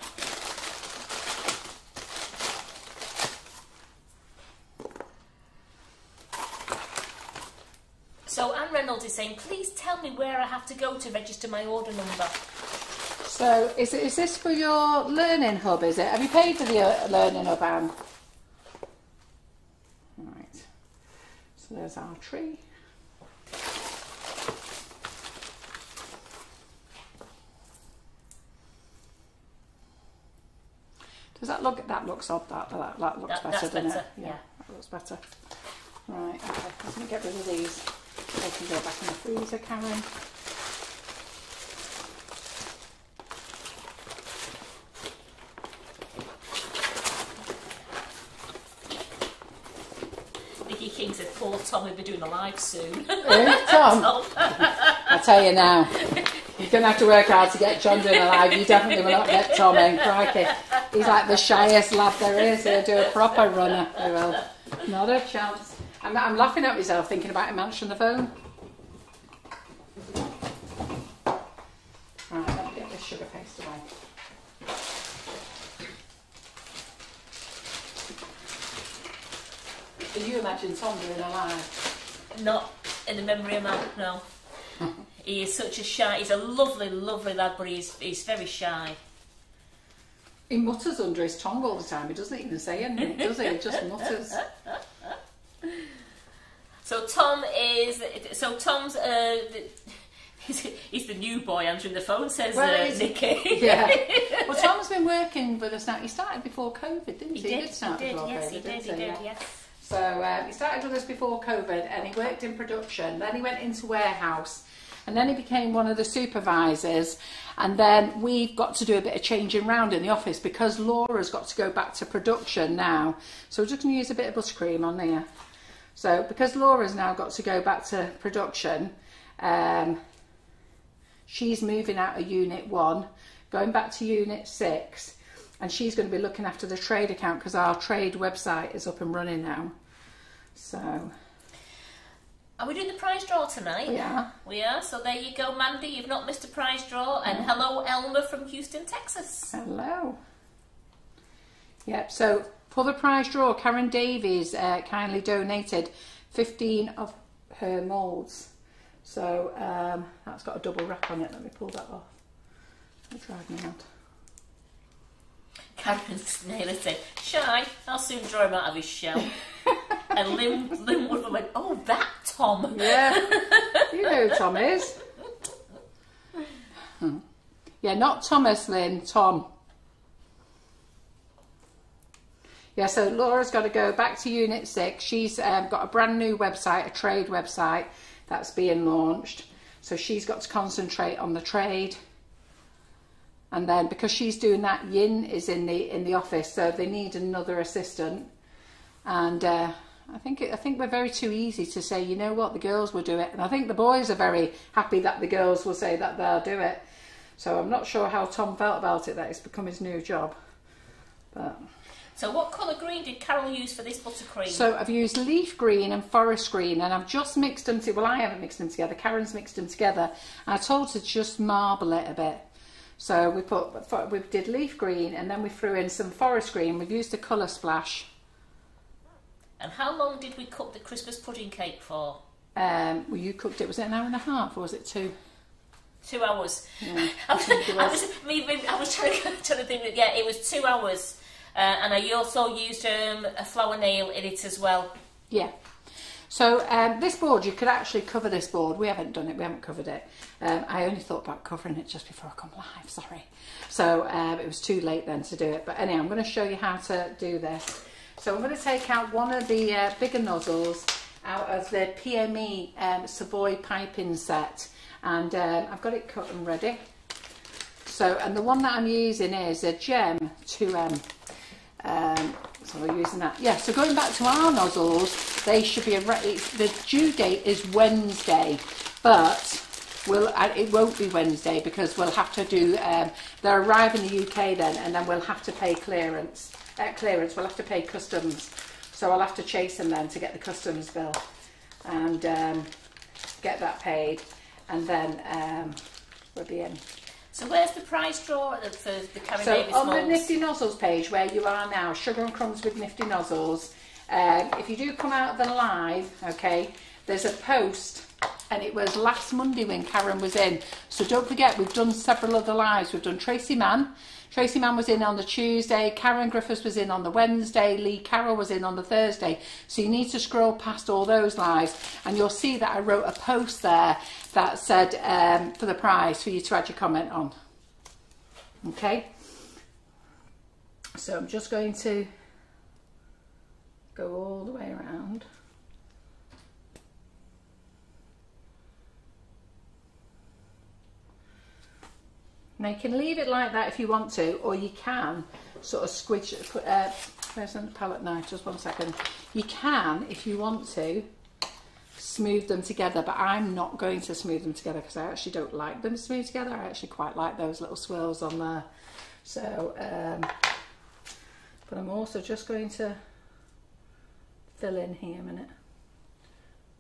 So Anne Reynolds is saying, please tell me where I have to go to register my order number. So is, it, is this for your learning hub, is it? Have you paid for the uh, learning hub, Anne? Right. So there's our tree. Does that look, that looks odd, that, that, that looks That- better, doesn't better, it? yeah. that looks better. Right, okay, I'm going to get rid of these. They can go back in the freezer, Karen. Vicky King said, poor Tom will be doing a live soon. Tom? I tell you now, you're going to have to work hard to get John doing a live. You definitely will not get Tom in, crikey. He's like the shyest lad there is. He'll do a proper runner. He will. Not a chance. I'm, I'm laughing at myself thinking about him answering the phone. Right, let me get this sugar paste away. Can you imagine Tom doing a live? Not in the memory of man, no. he is such a shy, he's a lovely, lovely lad, but he's, he's very shy. He mutters under his tongue all the time. He doesn't even say anything, does he? He just mutters. So Tom is, so Tom's, uh, he's, the new boy answering the phone, says Well, uh, Nicky. Yeah. Well, Tom's been working with us now. He started before COVID, didn't he? He did, start he did, before yes, COVID, he did, didn't he did, Yeah. yes. So uh, he started with us before COVID, and he worked in production. Then he went into warehouse, and then he became one of the supervisors. And then we've got to do a bit of changing round in the office because Laura's got to go back to production now. So we're just going to use a bit of buttercream on there. So because Laura's now got to go back to production, um, she's moving out of unit one, going back to unit six, and she's going to be looking after the trade account because our trade website is up and running now. So Are we doing the prize draw tonight? we are. We are, so there you go, Mandy. You've not missed a prize draw. And hello, Elmer from Houston, Texas. Hello. Yep. So for the prize draw, Karen Davies uh, kindly donated 15 of her moulds. So um, that's got a double wrap on it. Let me pull that off. It'll drive me mad. Karen Naylor said, Shy, I'll soon draw him out of his shell. and Lynn, Lynn Woodman went, Oh, that Tom. Yeah. you know who Tom is. Yeah, not Thomas, Lynn, Tom. Yeah, so Laura's got to go back to Unit 6. She's um, got a brand new website, a trade website that's being launched. So she's got to concentrate on the trade. And then because she's doing that, Yin is in the in the office, so they need another assistant. And uh, I think it, I think we're very too easy to say, you know what, the girls will do it. And I think the boys are very happy that the girls will say that they'll do it. So I'm not sure how Tom felt about it that it's become his new job. But So what colour green did Carol use for this buttercream? So I've used leaf green and forest green and I've just mixed them together. Well, I haven't mixed them together. Karen's mixed them together. And I told her to just marble it a bit. So we put, we did leaf green and then we threw in some forest green. We've used a colour splash. and how long did we cook the Christmas pudding cake for? Um, well, you cooked it, was it an hour and a half or was it two? Two hours. Yeah, I was, I was. was, me, me, I was trying to, trying to think. Yeah, it was two hours, uh, and I also used um, a flower nail in it as well. Yeah. So um, this board, you could actually cover this board. We haven't done it. We haven't covered it. Um, I only thought about covering it just before I come live. Sorry. So um, it was too late then to do it. But anyway, I'm going to show you how to do this. So I'm going to take out one of the uh, bigger nozzles out of the PME um, Savoy piping set, and um, I've got it cut and ready. So, and the one that I'm using is a Jem 2M. So we're using that. Yeah, so going back to our nozzles, they should be, a the due date is Wednesday, but we'll, it won't be Wednesday because we'll have to do, um, they'll arrive in the UK then and then we'll have to pay clearance. Uh, clearance, we'll have to pay customs. So I'll have to chase them then to get the customs bill and um, get that paid and then um, we'll be in. So where's the price draw the, for the Karen So Davies on the? Nifty Nozzles page where you are now, Sugar and Crumbs with Nifty Nozzles, um, if you do come out of the live, okay, there's a post and it was last Monday when Karen was in. So don't forget, we've done several other lives. We've done Tracy Mann. Tracy Mann was in on the Tuesday, Karen Griffiths was in on the Wednesday, Lee Carroll was in on the Thursday. So you need to scroll past all those lives and you'll see that I wrote a post there that said um, for the prize for you to add your comment on. Okay. So I'm just going to go all the way around. Now you can leave it like that if you want to, or you can sort of squidge it. Uh, where's the palette knife? Just one second. You can, if you want to, smooth them together, but I'm not going to smooth them together because I actually don't like them smooth together. I actually quite like those little swirls on there. So, um, but I'm also just going to fill in here a minute.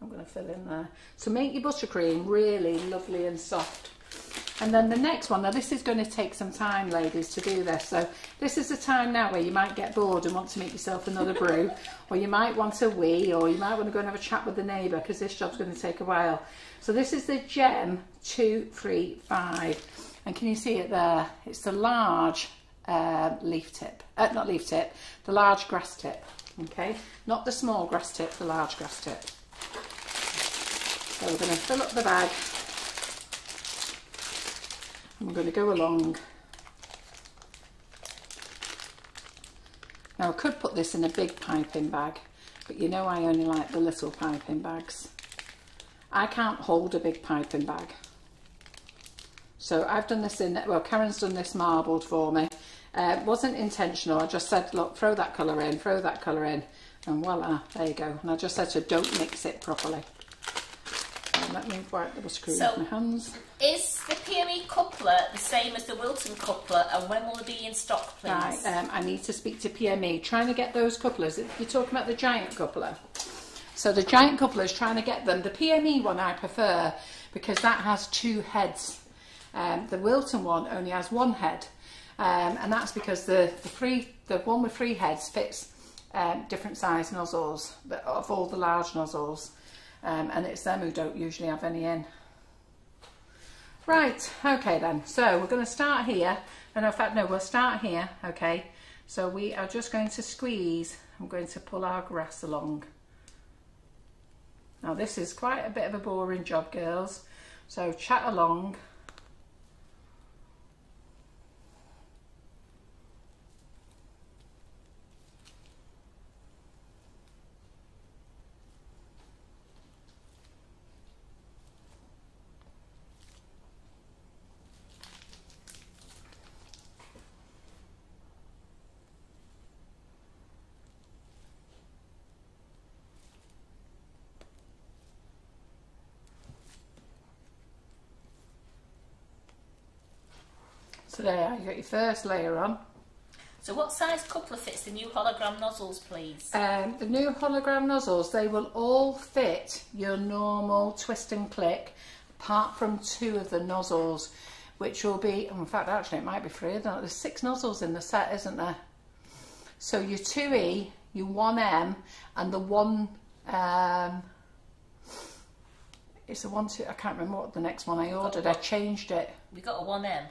I'm going to fill in there. So make your buttercream really lovely and soft. And then the next one, now this is going to take some time, ladies, to do this. So this is the time now where you might get bored and want to make yourself another brew, or you might want a wee, or you might want to go and have a chat with the neighbour because this job's going to take a while. So this is the Jem 235. And can you see it there? It's the large uh, leaf tip, uh, not leaf tip, the large grass tip. Okay, not the small grass tip, the large grass tip. So we're going to fill up the bag. We're going to go along. Now I could put this in a big piping bag, but you know I only like the little piping bags. I can't hold a big piping bag. So I've done this in, well Karen's done this marbled for me. Uh, wasn't intentional, I just said look throw that colour in, throw that colour in and voila, there you go. And I just said to don't mix it properly. And let me wipe the buttercream So- my hands. Is the PME coupler the same as the Wilton coupler, and when will it be in stock, please? Right, um, I need to speak to PME, trying to get those couplers. You're talking about the giant coupler. So the giant coupler is trying to get them. The PME one I prefer because that has two heads. Um, the Wilton one only has one head, um, and that's because the the three the one with three heads fits um, different size nozzles but of all the large nozzles, um, and it's them who don't usually have any in. Right, okay then. So we're going to start here. And in fact, no, we'll start here. Okay. So we are just going to squeeze. I'm going to pull our grass along. Now this is quite a bit of a boring job, girls. So chat along. There you got your first layer on. So what size coupler fits the new hologram nozzles, please? Um, the new hologram nozzles, they will all fit your normal twist and click, apart from two of the nozzles, which will be, in fact, actually, it might be three. There's six nozzles in the set, isn't there? So your 2E, your 1M, and the one, um, it's the one, two, I can't remember what the next one I ordered. I changed it. We got a 1M.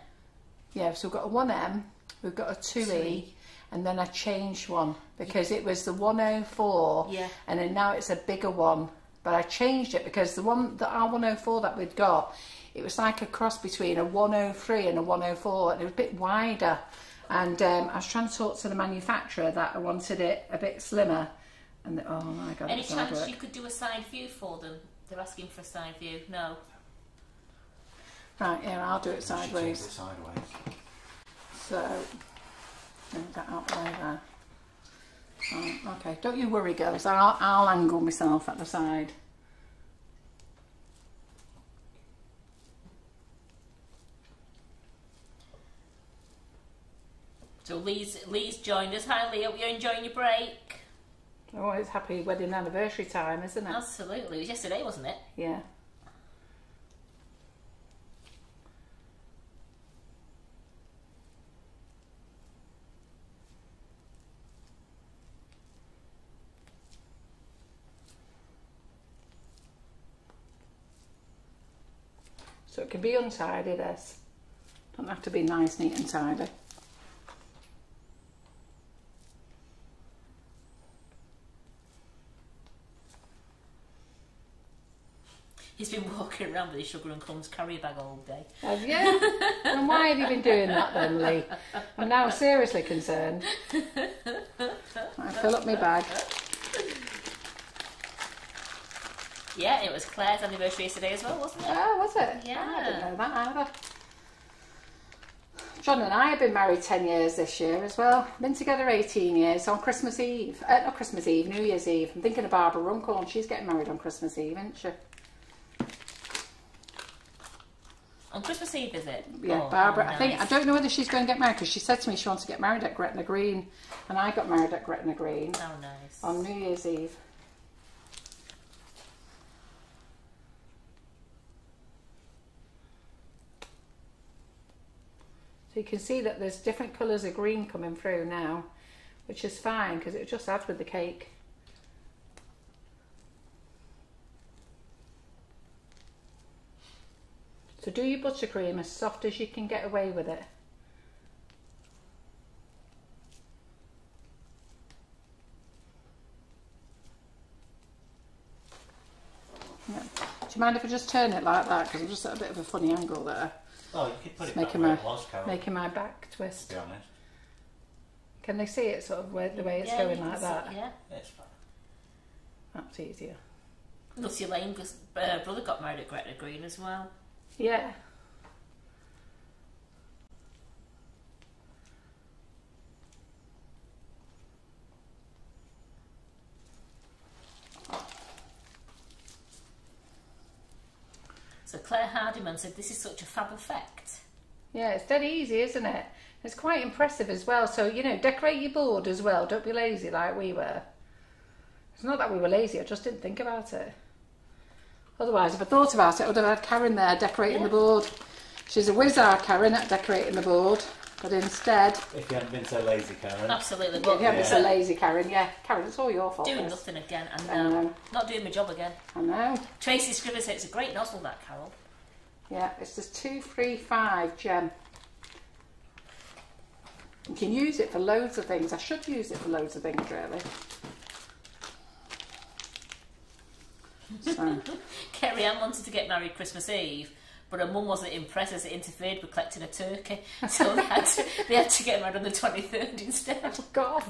Yeah, so we've got a 1M, we've got a 2E, 2E. and then I changed one because it was the 104, Yeah. and then now it's a bigger one. But I changed it because the one, the R104 that we'd got, it was like a cross between a 103 and a 104, and it was a bit wider. And um, I was trying to talk to the manufacturer that I wanted it a bit slimmer. And the, oh my god, Any chance you could do a side view for them? They're asking for a side view. No. Right, yeah, I'll do it sideways. it sideways. So, move that out the way there. Right, okay, don't you worry, girls. I'll, I'll angle myself at the side. So Lee's Lee's joined us. Hi Lee, hope you're enjoying your break. Oh, it's happy wedding anniversary time, isn't it? Absolutely. It was yesterday, wasn't it? Yeah. So it can be untidy, this. Don't have to be nice, neat and tidy. He's been walking around with his sugar and crumbs carrier bag all day. Have you? and why have you been doing that then, Lee? I'm now seriously concerned. I fill up my bag. Yeah, it was Claire's anniversary yesterday as well, wasn't it? Oh, was it? Yeah. I didn't know that either. John and I have been married 10 years this year as well. Been together 18 years on Christmas Eve. Uh, not Christmas Eve, New Year's Eve. I'm thinking of Barbara Runcorn. She's getting married on Christmas Eve, isn't she? On Christmas Eve, is it? Yeah, Oh, Barbara. how I think I don't know whether she's going to get married because she said to me she wants to get married at Gretna Green, and I got married at Gretna Green How nice. on New Year's Eve. So you can see that there's different colours of green coming through now, which is fine because it just adds with the cake. So do your buttercream as soft as you can get away with it. Yeah. Do you mind if I just turn it like that? Because I'm just at a bit of a funny angle there. Oh, you could put It's it making my- was, Making my back twist. to be honest. Can they see it sort of where, the way it's Yeah, going like can see- that? Yeah. It's fine. That's easier. Lucy Lane's uh, brother got married at Gretna Green as well. Yeah. So Claire Hardiman said, "This is such a fab effect." Yeah, it's dead easy, isn't it? It's quite impressive as well. So, you know, decorate your board as well. Don't be lazy like we were. It's not that we were lazy, I just didn't think about it. Otherwise, if I thought about it, I would have had Karen there decorating Yeah. the board. She's a wizard, Karen, at decorating the board. But instead, If you hadn't been so lazy, Karen. Absolutely. yeah, But you haven't been so lazy, Karen. Yeah, Karen, it's all your fault. doing this. nothing again, and I uh, know. not doing my job again. I know. Tracy Scriver said it's a great nozzle, that Carol. Yeah, it's just 235 Jem. You can use it for loads of things. I should use it for loads of things, really. So, Kerry Ann wanted to get married Christmas Eve, but her mum wasn't impressed as it interfered with collecting a turkey, so they had to, they had to get married on the 23rd instead. oh God.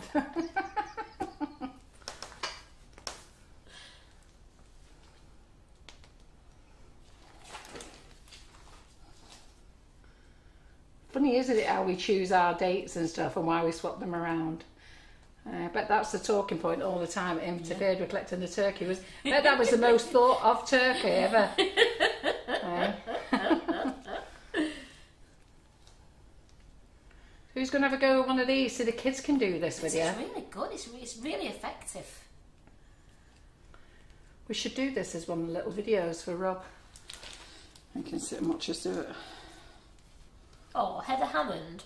Funny, isn't it, how we choose our dates and stuff and why we swap them around? Uh, but that's the talking point all the time. It interfered with collecting the turkey. Was I bet that was the most thought of turkey ever. Uh, who's going to have a go at one of these so the kids can do this with It's you? really good. It's, re- it's really effective. We should do this as one of the little videos for Rob. I can sit and watch us do it. Oh, Heather Hammond.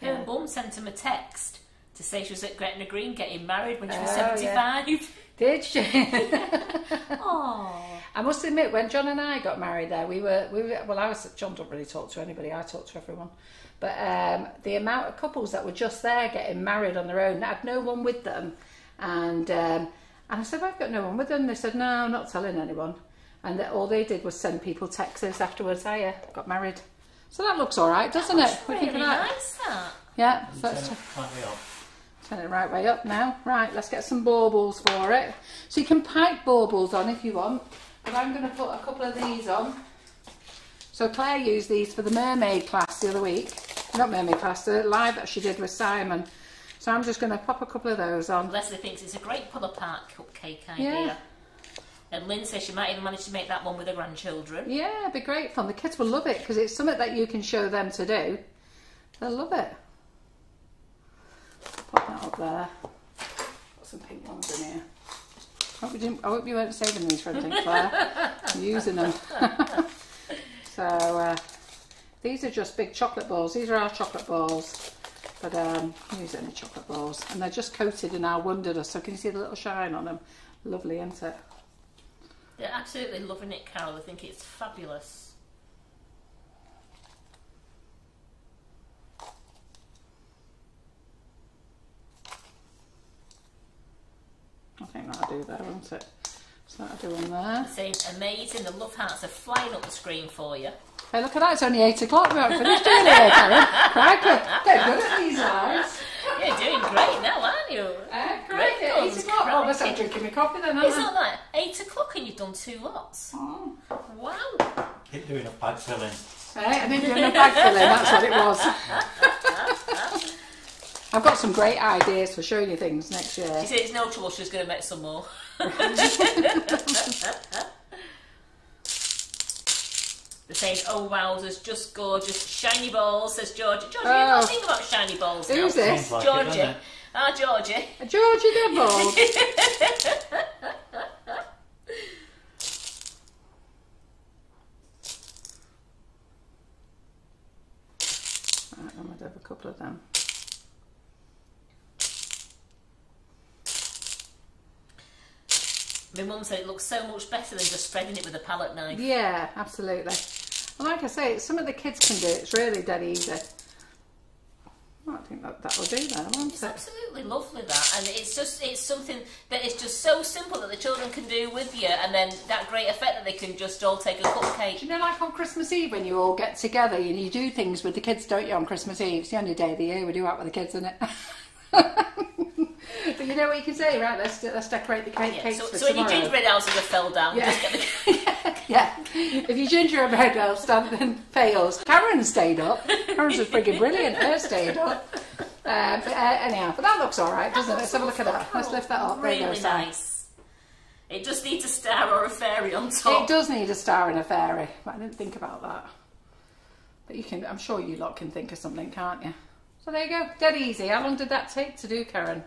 Her Yeah. mum sent him a text to say she was at Gretna Green getting married when she was Oh, 75. Did she? Oh. I must admit, when John and I got married there, we were, we were well, I was, John don't really talk to anybody, I talk to everyone. But um, the amount of couples that were just there getting married on their own, had no one with them. And, um, and I said, I've got no one with them. They said, no, I'm not telling anyone. And that all they did was send people texts afterwards, hey, yeah, got married. So that looks all right, doesn't it? That's What do you really think of that? nice, that. Yeah, so Turn let's it right way up. Turn it right way up now. Right, let's get some baubles for it. So you can pipe baubles on if you want, but I'm going to put a couple of these on. So Claire used these for the mermaid class the other week. Not mermaid class, the live that she did with Simon. So I'm just going to pop a couple of those on. Leslie thinks it's a great pull apart cupcake idea. Yeah. And Lynn says she might even manage to make that one with her grandchildren. Yeah, it'd be great fun. The kids will love it because it's something that you can show them to do. They'll love it. Pop that up there. Got some pink ones in here. I hope you, didn't, I hope you weren't saving these for anything, Claire. I'm using them. so uh, these are just big chocolate balls. These are our chocolate balls. But um, use any chocolate balls. And they're just coated in our Wonder Dust. So can you see the little shine on them? Lovely, isn't it? They're absolutely loving it, Carol. I think it's fabulous. I think that'll do there, won't it? So that'll do on there. Saying amazing, the love hearts are flying up the screen for you. Hey, look at that, it's only 8 o'clock. We haven't finished doing it yet, Karen. Crikey. They're good at these lives. You're doing great now, aren't you? Uh, crikey, 8 o'clock. Oh, I must have drinking my coffee then, It's haven't not I? like eight o'clock and you've done two lots. Oh. Wow. Keep doing a bag filling. Hey, I didn't do a bag filling, that's what it was. I've got some great ideas for showing you things next year. She said it's no trouble, she's going to make some more. They're saying, oh wowzers, just gorgeous. Shiny balls, says Georgie. Georgie, you Oh. don't think about shiny balls now. Who's this? Seems like it, doesn't Georgie. it? Ah, Georgie. Georgie Devil. right, I'm going to have a couple of them. My mum said it looks so much better than just spreading it with a palette knife. Yeah, absolutely. And like I say, some of the kids can do it. It's really dead easy. I think that that'll do then, won't It's it? absolutely lovely that, and it's just it's something that is just so simple that the children can do with you, and then that great effect that they can just all take a Do cupcake. you know, like on Christmas Eve when you all get together and you do things with the kids, don't you? On Christmas Eve, it's the only day of the year we do out with the kids, isn't it? but you know what you can say, right? Let's let's decorate the cake Yeah, so, for so when your tomorrow. gingerbread houses have fell down, Yeah. just get the yeah, if your gingerbread house then fails, Karen stayed up. Karen's was frigging brilliant. Her stayed up. Uh, but, uh, anyhow, but that looks all right, doesn't it? Let's have a look at that. Let's lift that up. You Really go, nice. It just needs a star or a fairy on top. It does need a star and a fairy, but I didn't think about that. But you can, I'm sure you lot can think of something, can't you? So there you go, dead easy. How long did that take to do, Karen?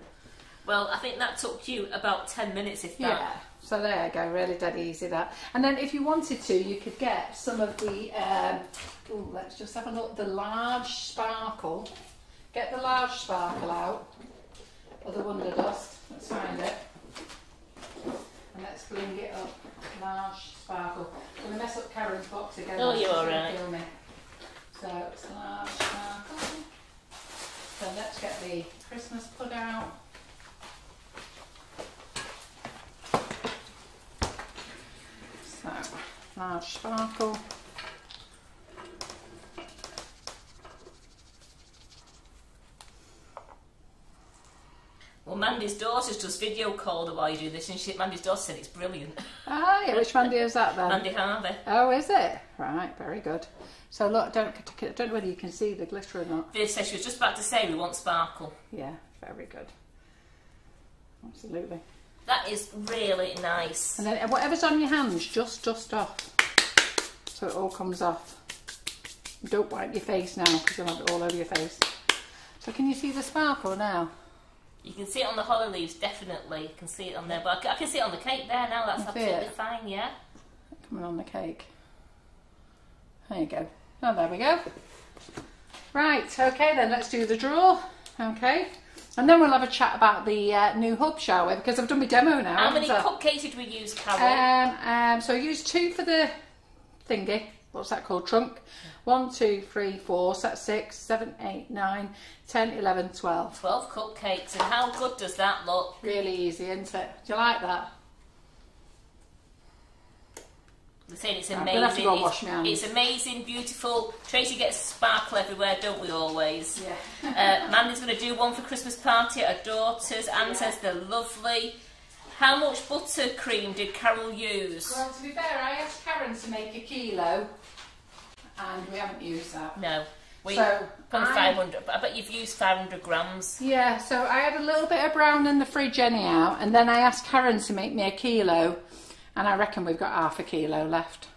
Well, I think that took you about 10 minutes, if that. Yeah. So there you go, really dead easy that. And then if you wanted to, you could get some of the, um, ooh, let's just have a look, the large sparkle. Get the large sparkle out, or the Wonder Dust. Let's find it. And let's bling it up. Large sparkle. I'm going to mess up Karen's box again. Oh, you're all right. kill me. So it's large sparkle. So let's get the Christmas plug out. So, large sparkle. Well, Mandy's daughter's just video called her while you do this, and she, Mandy's daughter said it's brilliant. Ah, yeah, which Mandy is that then? Mandy Harvey. Oh, is it? Right, very good. So look, don't, I don't know whether you can see the glitter or not. Viv said she was just about to say we want sparkle. Yeah, very good. Absolutely. That is really nice. And then uh, whatever's on your hands, just dust off. So it all comes off. Don't wipe your face now because you'll have it all over your face. So can you see the sparkle now? You can see it on the hollow leaves, definitely. You can see it on there, but I can, I can see it on the cake there now. That's absolutely it? fine. Yeah. Coming on the cake. There you go. Oh, there we go. Right, okay then, let's do the draw. Okay. And then we'll have a chat about the uh, new hub, shall we? Because I've done my demo now. How many I? cupcakes did we use, Carol? Um, um, so I used two for the thingy. What's that called? Trunk. One, two, three, four. That's six, seven, eight, nine, ten, eleven, twelve. Twelve cupcakes, and how good does that look? Really easy, isn't it? Do you like that? I'm saying it's amazing. we'll have to go and it's, wash my hands. it's amazing, beautiful. Tracy gets sparkle everywhere, don't we always? Yeah. Uh, Mandy's going to do one for Christmas party at her daughter's. Anne says they're lovely. How much buttercream did Carol use? Well, to be fair, I asked Karen to make a kilo, and we haven't used that. No. We So, probably I- 500. I bet you've used 500 grams. Yeah, so I had a little bit of brown in the fridge anyhow, and then I asked Karen to make me a kilo, and I reckon we've got half a kilo left.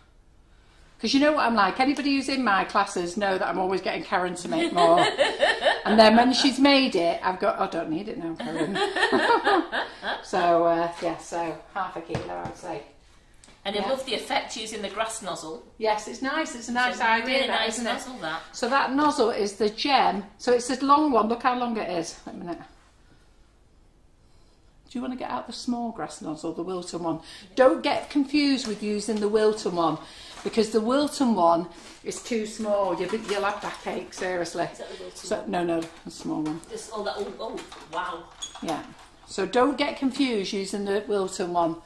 Because you know what I'm like, anybody who's in my classes know that I'm always getting Karen to make more. and then when she's made it, I've got, I don't need it now, Karen. so, uh, yeah, so half a kilo, I'd say. And I Yeah. love the effect using the grass nozzle. Yes, it's nice, it's a nice It's a idea, Really that, nice isn't it? nozzle, that. So that nozzle is the Jem. So it's a long one. Look how long it is. Wait a minute. Do you want to get out the small grass or the Wilton one? Don't get confused with using the Wilton one because the Wilton one is too small. You'll, you'll have backache, seriously. Is that the Wilton So, no, no, the small one. This, oh, that, oh, oh, wow. Yeah. So don't get confused using the Wilton one.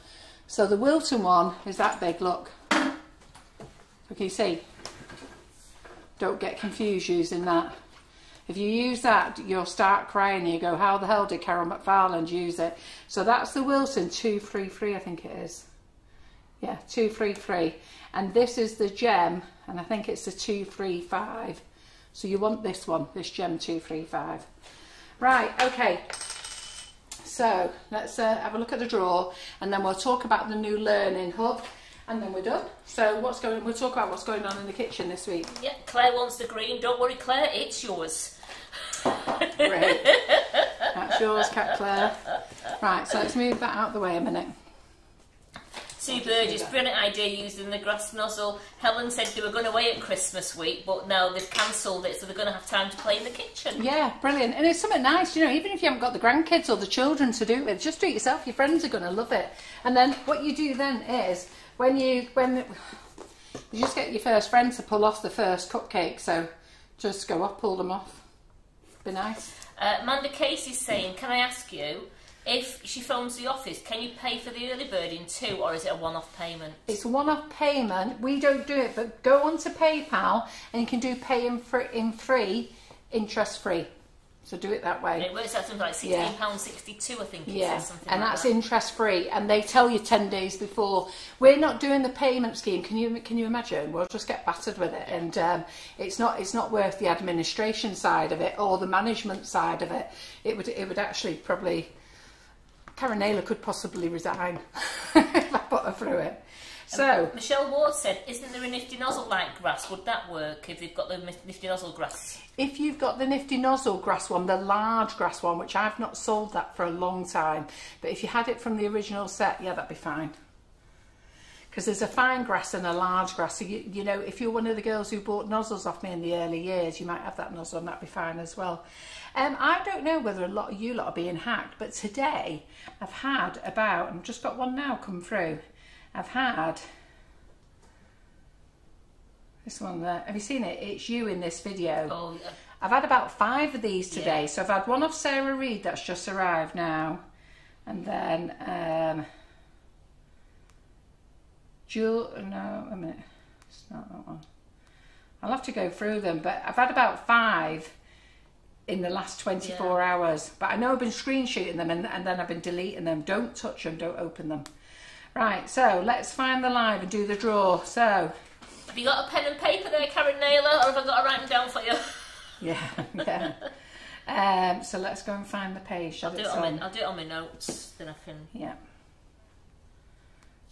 So the Wilton one is that big, look. Can you see? Don't get confused using that. If you use that, you'll start crying you go, how the hell did Carol McFarland use it? So that's the Wilton 233, I think it is. Yeah, 233. And this is the Jem, and I think it's the 235. So you want this one, this Jem 235. Right, okay. So let's uh, have a look at the drawer and then we'll talk about the new learning hub and then we're done. So what's going we'll talk about what's going on in the kitchen this week. Yeah, Claire wants the green. Don't worry, Claire, it's yours. Great. That's yours, Cat Claire. Right, so let's move that out of the way a minute. Sue Burgess, brilliant idea using the grass nozzle. Helen said they were going away at Christmas week, but now they've cancelled it, so they're going to have time to play in the kitchen. Yeah, brilliant. And it's something nice, you know, even if you haven't got the grandkids or the children to do it with, just do it yourself. Your friends are going to love it. And then what you do then is when you when you just get your first friend to pull off the first cupcake, so just go up, pull them off. Be nice. Uh, Amanda Casey's saying, can I ask you, if she phones the office, can you pay for the early bird in two, or is it a one-off payment? It's a one-off payment. We don't do it, but go onto PayPal and you can do pay in free, in free, interest free. So do it that And way. it works out something like Yeah. £16.62, I think Yeah, and like that's that. interest free, and they tell you ten days before. We're not doing the payment scheme. Can you can you imagine? We'll just get battered with it, and um, it's not it's not worth the administration side of it or the management side of it. It would it would actually probably. Karen Naylor could possibly resign if I put her through it. So Michelle Ward said, isn't there a nifty nozzle like grass? Would that work if they've got the nifty nozzle grass? if you've got the nifty nozzle grass one, the large grass one, which I've not sold that for a long time, but if you had it from the original set, yeah, that'd be fine. Because there's a fine grass and a large grass. So you, you know, if you're one of the girls who bought nozzles off me in the early years, you might have that nozzle and that'd be fine as well. Um, I don't know whether a lot of you lot are being hacked, but today I've had about, I've just got one now come through. I've had this one there. Have you seen it? It's you in this video. Oh, yeah. I've had about five of these today. Yeah. So I've had one of Sarah Reed that's just arrived now. And then um Jewel no, a minute. It's not that one. I'll have to go through them, but I've had about five in the last 24 hours. But I know I've been screenshooting them and, and then I've been deleting them. Don't touch them, don't open them. Right, so let's find the live and do the draw. So, Have you got a pen and paper there, Karen Naylor, or have I got to write them down for you? yeah, yeah. Um, so let's go and find the page. I'll do, it on on. my, I'll do it on my notes, then I can... Yeah.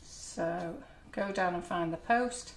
So go down and find the post.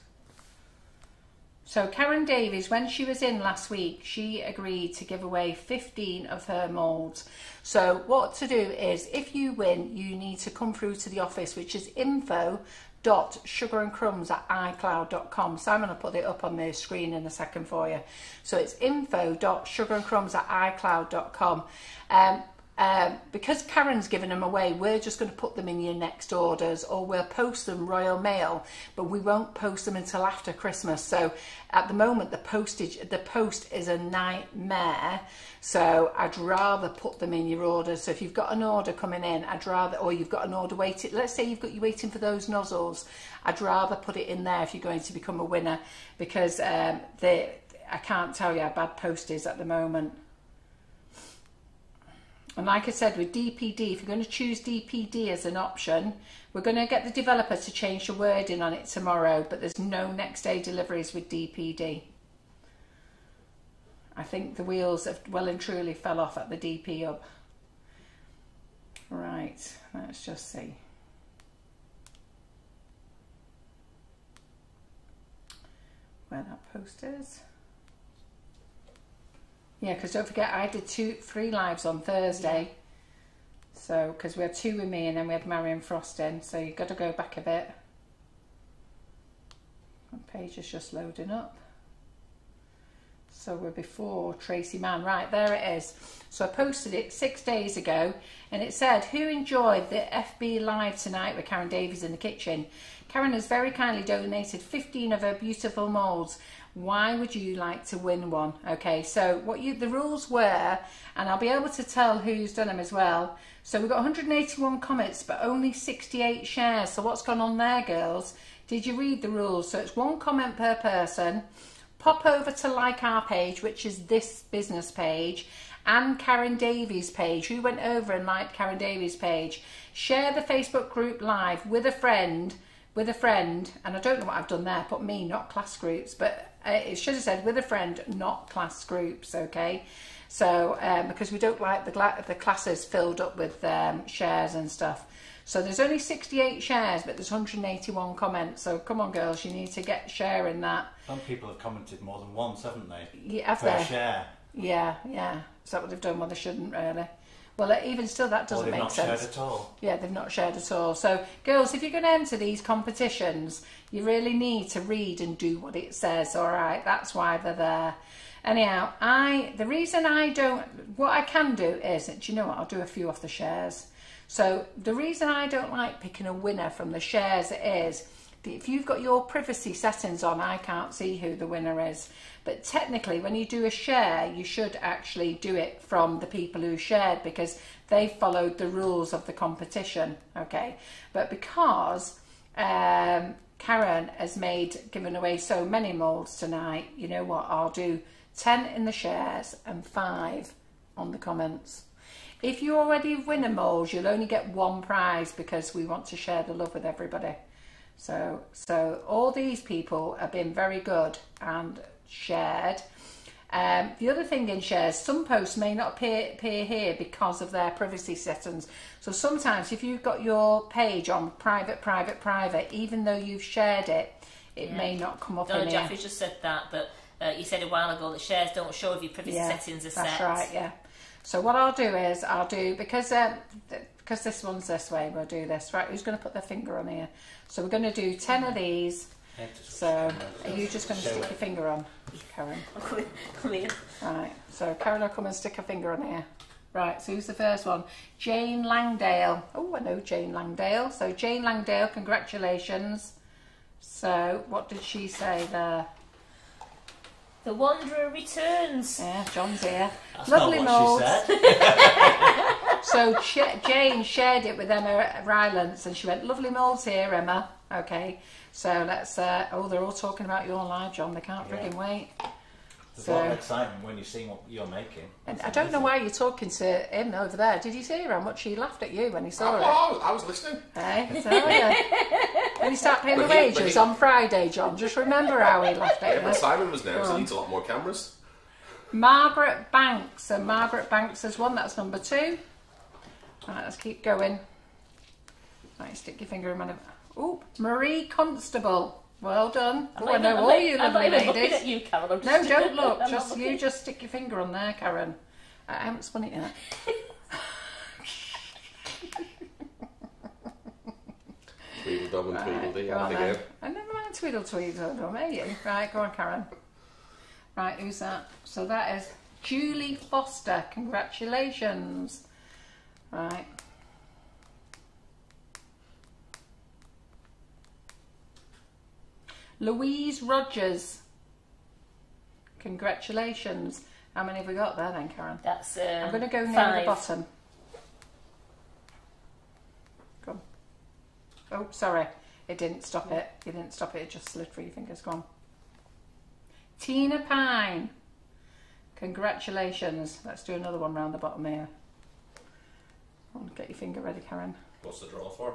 So Karen Davies, when she was in last week, she agreed to give away 15 of her moulds. So what to do is, if you win, you need to come through to the office, which is info dot sugar and crumbs at icloud.com simon will put it up on the screen in a second for you. So it's info dot sugar and crumbs at icloud.com um, um, because Karen's given them away, we're just going to put them in your next orders or we'll post them Royal Mail, but we won't post them until after Christmas. So at the moment, the postage, the post is a nightmare. So I'd rather put them in your orders. So if you've got an order coming in, I'd rather, or you've got an order waiting, let's say you've got you waiting for those nozzles, I'd rather put it in there if you're going to become a winner because um, they, I can't tell you how bad post is at the moment. And like I said, with DPD, if you're going to choose DPD as an option, we're going to get the developer to change the wording on it tomorrow, but there's no next day deliveries with DPD. I think the wheels have well and truly fell off at the DP hub. Right, let's just see. Where that post is. Yeah, because don't forget, I did two, three lives on Thursday. So, because we had two with me and then we had Marion Frost in. So you've got to go back a bit. Page is just loading up. So we're before Tracy Mann. Right, there it is. So I posted it six days ago and it said, who enjoyed the FB Live tonight with Karen Davies in the kitchen? Karen has very kindly donated 15 of her beautiful moulds. Why would you like to win one? Okay so what you the rules were and I'll be able to tell who's done them as well. So we've got 181 comments but only 68 shares. So what's gone on there girls? Did you read the rules? So it's one comment per person. Pop over to like our page which is this business page and Karen Davies page. Who went over and liked Karen Davies page? Share the Facebook group live with a friend with a friend, and I don't know what I've done there, put me, not class groups, but it should have said with a friend, not class groups, okay? So, um, because we don't like the, the classes filled up with um, shares and stuff. So there's only 68 shares, but there's 181 comments. So come on, girls, you need to get sharing that. Some people have commented more than once, haven't they? Yeah, have per they? share. Yeah, yeah. Is that what they've done? Well, they shouldn't really. Well, uh, even still, that doesn't or they've make not sense. shared at all. Yeah, they've not shared at all. So, girls, if you're going to enter these competitions, you really need to read and do what it says. All right, that's why they're there. Anyhow, I the reason I don't, what I can do is, do you know what? I'll do a few off the shares. So the reason I don't like picking a winner from the shares is if you've got your privacy settings on, I can't see who the winner is. But technically, when you do a share, you should actually do it from the people who shared because they followed the rules of the competition. Okay, but because um, Karen has made given away so many moulds tonight, you know what? I'll do ten in the shares and five on the comments. If you already win a mould, you'll only get one prize because we want to share the love with everybody. So, so all these people have been very good and shared. Um, the other thing in shares, some posts may not appear, appear here because of their privacy settings. So sometimes if you've got your page on private, private, private, even though you've shared it, it Yeah. may not come up Donna in here. Just said that, but uh, you said a while ago that shares don't show if your privacy Yeah, settings are That's set. right, yeah. So what I'll do is I'll do because um, th- because this one's this way, we'll do this. Right, who's going to put their finger on here? So we're going to do ten of these. Yeah, to switch So are you just going to stick your finger on, Karen? I'm coming, coming in. Right. So Karen will come and stick her finger on here. Right. So who's the first one? Jane Langdale. Oh, I know Jane Langdale. So Jane Langdale, congratulations. So what did she say there? The Wanderer returns. Yeah, John's here. That's Lovely not what moulds. she said. So Ch- Jane shared it with Emma Rylance and she went, lovely moulds here, Emma. Okay, so let's, uh, oh, they're all talking about your live, John. They can't Yeah. frigging wait. There's So- a lot of excitement when you see what you're making. And It's I don't know why you're talking to him over there. Did you hear how much he laughed at you when he saw Oh, it? I was, I was listening. Eh? So, yeah. when you start paying the he- wages he- on Friday, John, just remember how he laughed Yeah, at but you. Simon was there, so he needs a lot more cameras. Margaret Banks. So Margaret Banks has one. That's number two. Right, let's keep going. Right, stick your finger in one of. Oh, Marie Constable. Well done. I'm Oh, not I know even- I'm all not- you I'm not lovely ladies. at you, Carol. I'm No, don't look. Just you looking. just stick your finger on there, Karen. I haven't spun it yet. Tweedledum and Tweedledee, go have on a go. I never mind Tweedle Tweedle, don't eh? You. Right, go on, Karen. Right, who's that? So that is Julie Foster. Congratulations. Right. Louise Rogers. Congratulations. How many have we got there then, Karen? That's um, I'm going to go near five. the bottom. Come. Oh, sorry. It didn't stop it. It didn't stop it. It just slid through your fingers. Go on. Tina Pine. Congratulations. Let's do another one round the bottom here. Get your finger ready, Karen. What's the draw for?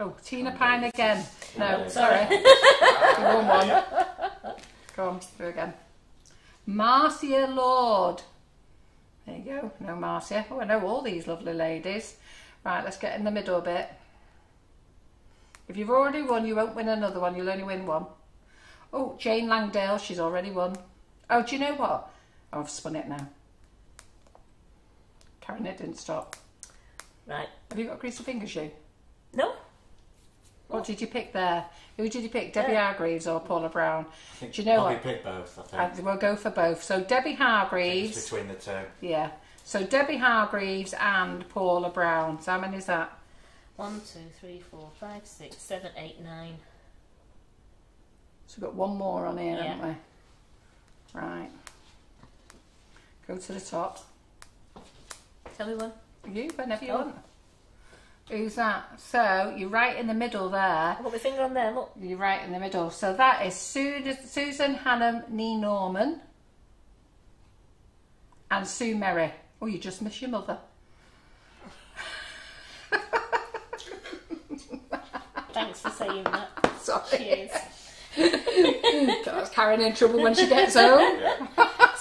Oh, Tina Pine again. No, sorry. you won one. Go on, do it again. Marcia Lord. There you go. No Marcia. Oh, I know all these lovely ladies. Right, let's get in the middle a bit. If you've already won, you won't win another one. You'll only win one. Oh, Jane Langdale. She's already won. Oh, do you know what? Oh, I've spun it now. Karen, it didn't stop. Right. Have you got a greasy fingers, you? No. What did you pick there? Who did you pick? Debbie. Hargreaves or Paula Brown? Do you know probably what? pick both, I think. Uh, we'll go for both. So Debbie It's Hargreaves. between the two. Yeah. So Debbie Hargreaves and Paula Brown. So how many is that? One, two, three, four, five, six, seven, eight, nine. So we've got one more on here, Yeah. haven't we? Right. Go to the top. Tell me one. You, whenever you Oh. want. Who's that? So you're right in the middle there. I've got my finger on there. Look. You're right in the middle. So that is Susan Hannum Nee Norman and Sue Merry. Oh, you just miss your mother. Thanks for saying that. Sorry. Cheers. That's Karen in trouble when she gets home.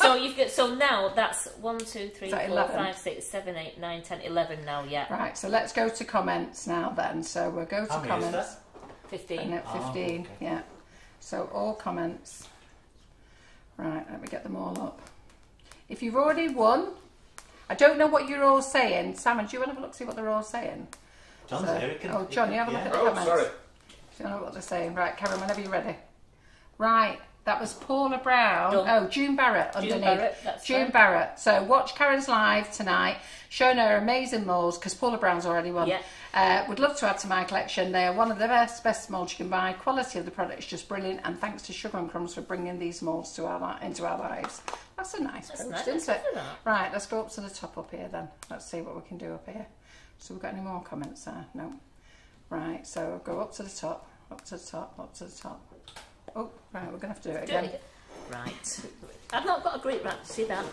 So you've got so now that's one, two, three, Is that four, 11? five, six, seven, eight, nine, ten, eleven now. Yeah, Right, so let's go to comments now then. So we'll go to How many is comments. fifteen. At Oh, ah, 15, okay. yeah. So all comments. Right, let me get them all up. If you've already won, I don't know what you're all saying. Simon, do you want to have a look see what they're all saying? John's So- here. can- oh, he John, can- you have a look yeah. at the Oh, comments. sorry. Do you know what they're saying? Right, Karen, whenever you're ready. Right, that was Paula Brown. Done. Oh, June Barrett June underneath. Barrett, June. Barrett. So watch Karen's live tonight, showing her amazing molds because Paula Brown's already won. Yeah. Uh, would love to add to my collection. They are one of the best, best molds you can buy. Quality of the product is just brilliant, and thanks to Sugar and Crumbs for bringing these molds to our into our lives. That's a nice That's post, nice, isn't it? isn't it? Right, let's go up to the top up here then. Let's see what we can do up here. So we've got any more comments there? No. Right, so go up to the top, up to the top, up to the top. Oh, right, we're going to have to do it Do again. Right. I've not got a great grip right. See that?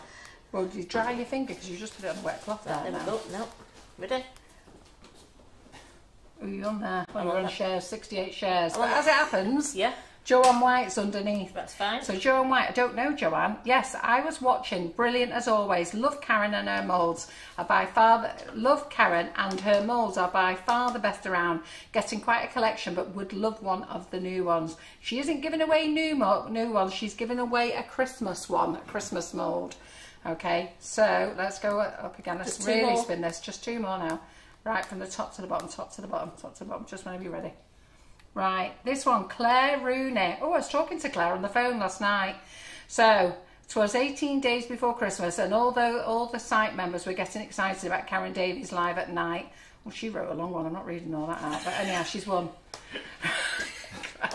Well, you dry your finger because you just put it on a wet cloth there There we now. go. No. Ready? Oh, you're on there. Well, you're on on that. shares, 68 shares. I'm But as it happens, Yeah. Joanne White's underneath. That's fine. So Joanne White, I don't know Joanne. Yes, I was watching. Brilliant as always. Love Karen and her moulds. Are by far the, love Karen and her moulds are by far the best around. Getting quite a collection, but would love one of the new ones. She isn't giving away new new ones. She's giving away a Christmas one, a Christmas mould. Okay, so let's go up again. Let's really more. spin this. Just two more now. Right from the top to the bottom, top to the bottom, top to the bottom. Just want to be ready. Right, this one, Claire Rooney. Oh, I was talking to Claire on the phone last night. So, it was 18 days before Christmas, and although all the site members were getting excited about Karen Davies live at night, well, she wrote a long one. I'm not reading all that out, but anyhow, she's won.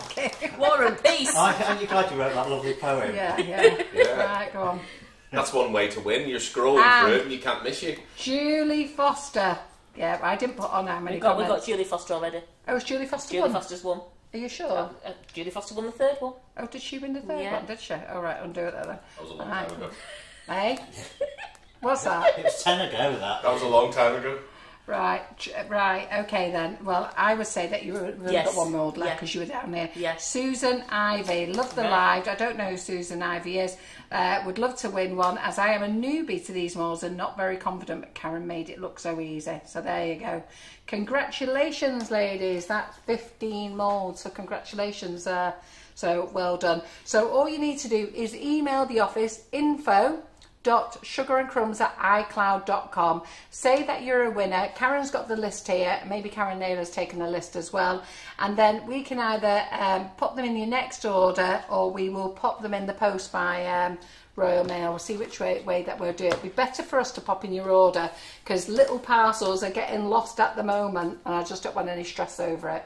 okay. War and peace. Aren't aren't you glad you wrote that lovely poem? Yeah, yeah. Yeah. Right, go on. That's one way to win. You're scrolling Ah. through it and you can't miss you. Julie Foster. Yeah, I didn't put on how many We've got, we've got. Julie Foster already. Oh, it's Julie Foster Julie won. Foster's won. Are you sure? Uh, Julie Foster won the third one. Oh, did she win the third Yeah. one? Did she? All right, undo it then. That was a long Right. time ago. Hey? What's that? It was ten ago that. That was a long time ago. Right, right, okay then. Well, I would say that you were, we've Yes. got one more left Yeah. because you were down there. Yes. Susan Ivy, love the Right. live. I don't know who Susan Ivy is. Uh, would love to win one as I am a newbie to these malls and not very confident, but Karen made it look so easy. So there you go. Congratulations, ladies. That's 15 molds. So congratulations. Uh, so well done. So all you need to do is email the office info dot sugarandcrumbs at icloud.com say that you're a winner. Karen's got the list here. Maybe karen naylor's taken the list as well. And then we can either um, put them in your next order or we will pop them in the post by um, royal mail. We'll see which way, way that we'll do it. It'd be better for us to pop in your order because little parcels are getting lost at the moment and i just don't want any stress over it.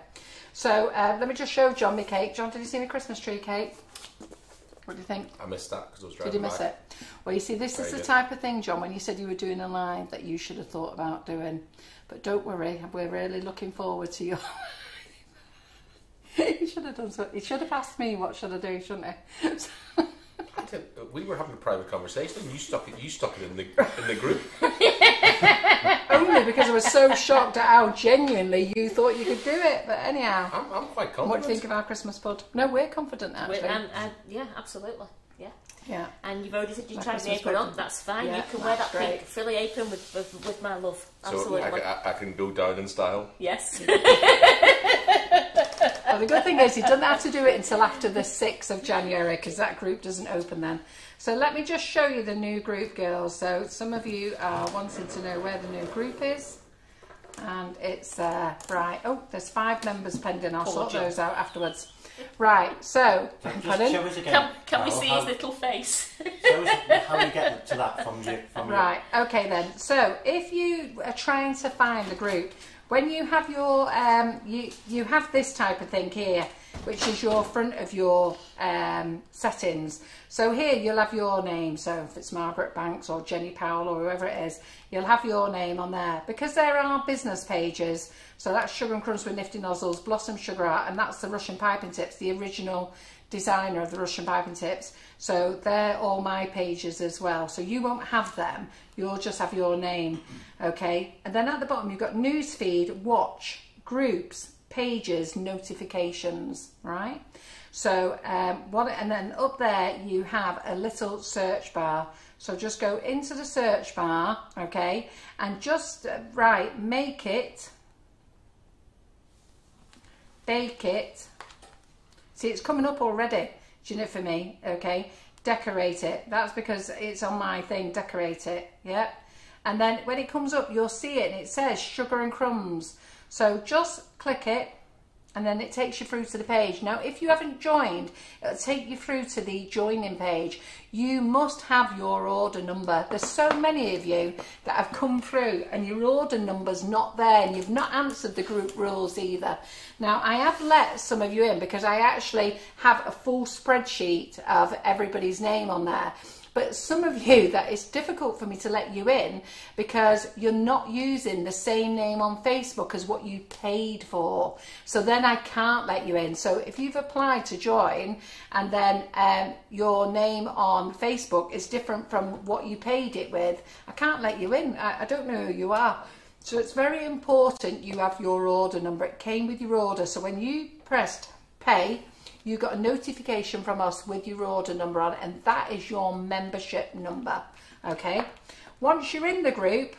So uh, let me just show john my cake. John did you see my christmas tree cake what do you think I missed that because I was driving did you miss back. it? Well, you see, this Very is the good. type of thing, John, when you said you were doing a live that you should have thought about doing. But don't worry, we're really looking forward to your. you should have done so. You should have asked me what should I do, shouldn't you? We were having a private conversation and you stuck it. You stuck it in the in the group. Only because I was so shocked at how genuinely you thought you could do it. But anyhow, I'm, I'm quite confident. what do you think of our Christmas bud? No, we're confident actually. With- and, and, yeah, absolutely. Yeah. yeah. And you've already said you My tried the Christmas apron on. That's fine. Yeah, you can wear that's that pink frilly apron with, with, with my love. So Absolutely. I, I, I can go down in style. Yes. Well, the good thing is he doesn't have to do it until after the 6th of January because that group doesn't open then. So let me just show you the new group, girls. So some of you are wanting to know where the new group is. And it's, uh, right, oh, there's five members pending. I'll sort those out afterwards. Right, so, Just pardon? show us again. Can, can we see how, his little face? Show us how you get to that from your from Right, okay then. So if you are trying to find the group, when you have your, um, you, you have this type of thing here, which is your front of your um, settings. So here you'll have your name. So if it's Margaret Banks or Jenny Powell or whoever it is, you'll have your name on there. Because there are business pages, so that's Sugar and Crumbs with Nifty Nozzles, Blossom Sugar Art, and that's the Russian Piping Tips, the original designer of the Russian Piping Tips. So they're all my pages as well. So you won't have them. You'll just have your name. Okay. And then at the bottom you've got newsfeed, watch, groups, pages, notifications, right? So um, what and then up there you have a little search bar. So just go into the search bar, okay, and just uh, right make it, bake it. See, it's coming up already. Do know for me? Okay, decorate it. That's because it's on my thing. Decorate it. Yeah. And then when it comes up, you'll see it, and it says sugar and crumbs. So just click it, and then it takes you through to the page. Now, if you haven't joined, it'll take you through to the joining page. You must have your order number. There's so many of you that have come through and your order number's not there and you've not answered the group rules either. Now, I have let some of you in because I actually have a full spreadsheet of everybody's name on there. But some of you that it's difficult for me to let you in because you're not using the same name on Facebook as what you paid for. So then I can't let you in. So if you've applied to join and then um, your name on Facebook is different from what you paid it with, I can't let you in. I, I don't know who you are. So it's very important you have your order number. It came with your order. So when you pressed pay, you got a notification from us with your order number on and that is your membership number. Okay. Once you're in the group,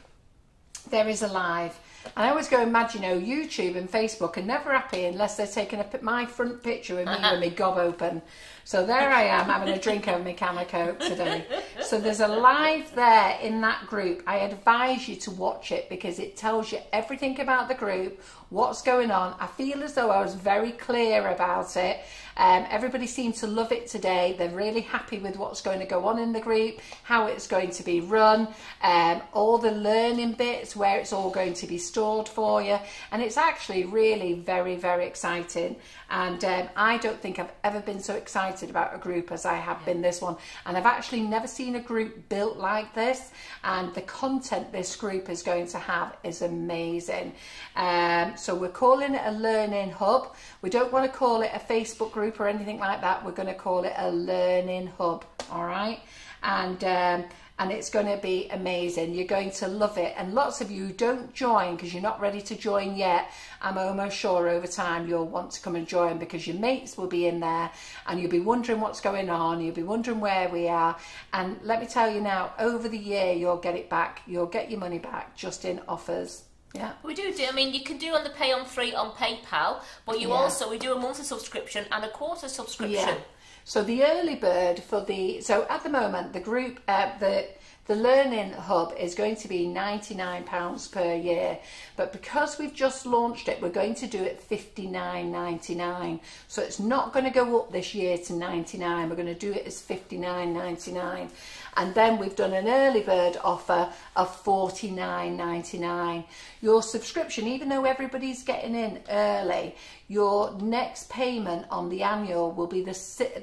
there is a live. And I always go imagine, you know, YouTube and Facebook are never happy unless they're taking a, my front picture of me with my gob open. So there I am having a drink of my can of Coke today. So there's a live there in that group. I advise you to watch it because it tells you everything about the group, what's going on. I feel as though I was very clear about it. Um, everybody seemed to love it today. They're really happy with what's going to go on in the group, how it's going to be run, um, all the learning bits, where it's all going to be stored for you. And it's actually really very, very exciting. And um, I don't think I've ever been so excited about a group as I have been this one. And I've actually never seen a group built like this. And the content this group is going to have is amazing. Um, so we're calling it a learning hub. We don't want to call it a Facebook group or anything like that. We're going to call it a learning hub. All right. And um, and it's going to be amazing. You're going to love it. And lots of you don't join because you're not ready to join yet. I'm almost sure over time you'll want to come and join because your mates will be in there and you'll be wondering what's going on. You'll be wondering where we are. And let me tell you now, over the year, you'll get it back. You'll get your money back just in offers. Yeah. We do do. I mean, you can do on the pay on free on PayPal, but you Yeah. also we do a monthly subscription and a quarter subscription. Yeah. So the early bird for the so at the moment the group uh, the the learning hub is going to be 99 pounds per year but because we've just launched it we're going to do it 59.99 so it's not going to go up this year to 99 we're going to do it as 59.99 and then we've done an early bird offer of $49.99. your subscription even though everybody's getting in early your next payment on the annual will be the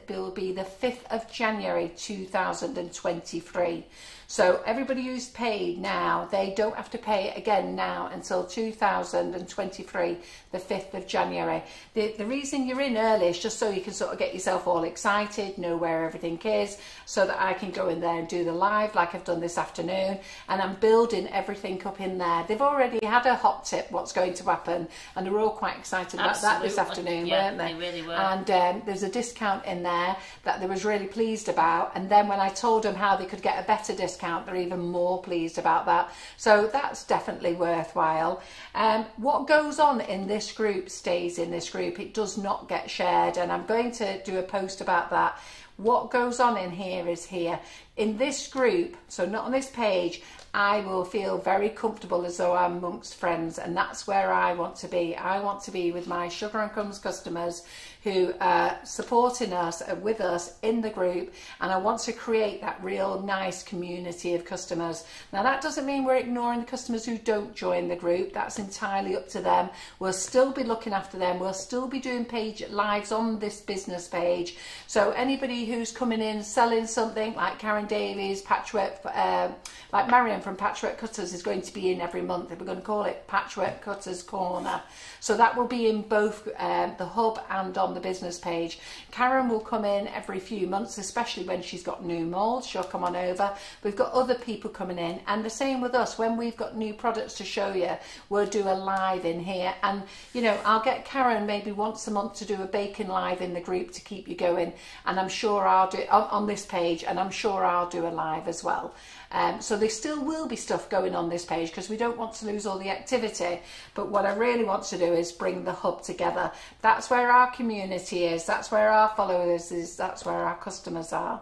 will be the 5th of January 2023 so everybody who's paid now they don't have to pay again now until 2023 the 5th of January. The, the reason you're in early is just so you can sort of get yourself all excited know where everything is so that I can go in there and do the live like I've done this afternoon. And I'm building everything up in there. They've already had a hot tip what's going to happen and they're all quite excited about that this afternoon Yeah, weren't they? they really were. and um, there's a discount in there that they was really pleased about. And then when I told them how they could get a better discount they're even more pleased about that. So that's definitely worthwhile. Um, what goes on in this group stays in this group. It does not get shared and I'm going to do a post about that. What goes on in here is here. In this group so not on this page I will feel very comfortable as though I'm amongst friends, and that's where I want to be. I want to be with my Sugar and Crumbs customers who are supporting us, are with us in the group, and I want to create that real nice community of customers. Now, that doesn't mean we're ignoring the customers who don't join the group, that's entirely up to them. We'll still be looking after them, we'll still be doing page lives on this business page. So, anybody who's coming in selling something like Karen Davies, Patchwork, um, like Marion from Patchwork Cutters is going to be in every month. We're going to call it Patchwork Cutters Corner. So that will be in both um, the hub and on the business page. Karen will come in every few months, especially when she's got new moulds. She'll come on over. We've got other people coming in, and the same with us. When we've got new products to show you, we'll do a live in here. And you know, I'll get Karen maybe once a month to do a baking live in the group to keep you going. And I'm sure I'll do on, on this page, and I'm sure I'll do a live as well. Um, so there still will be stuff going on this page because we don't want to lose all the activity. But what I really want to do is bring the hub together. That's where our community is. That's where our followers is. That's where our customers are.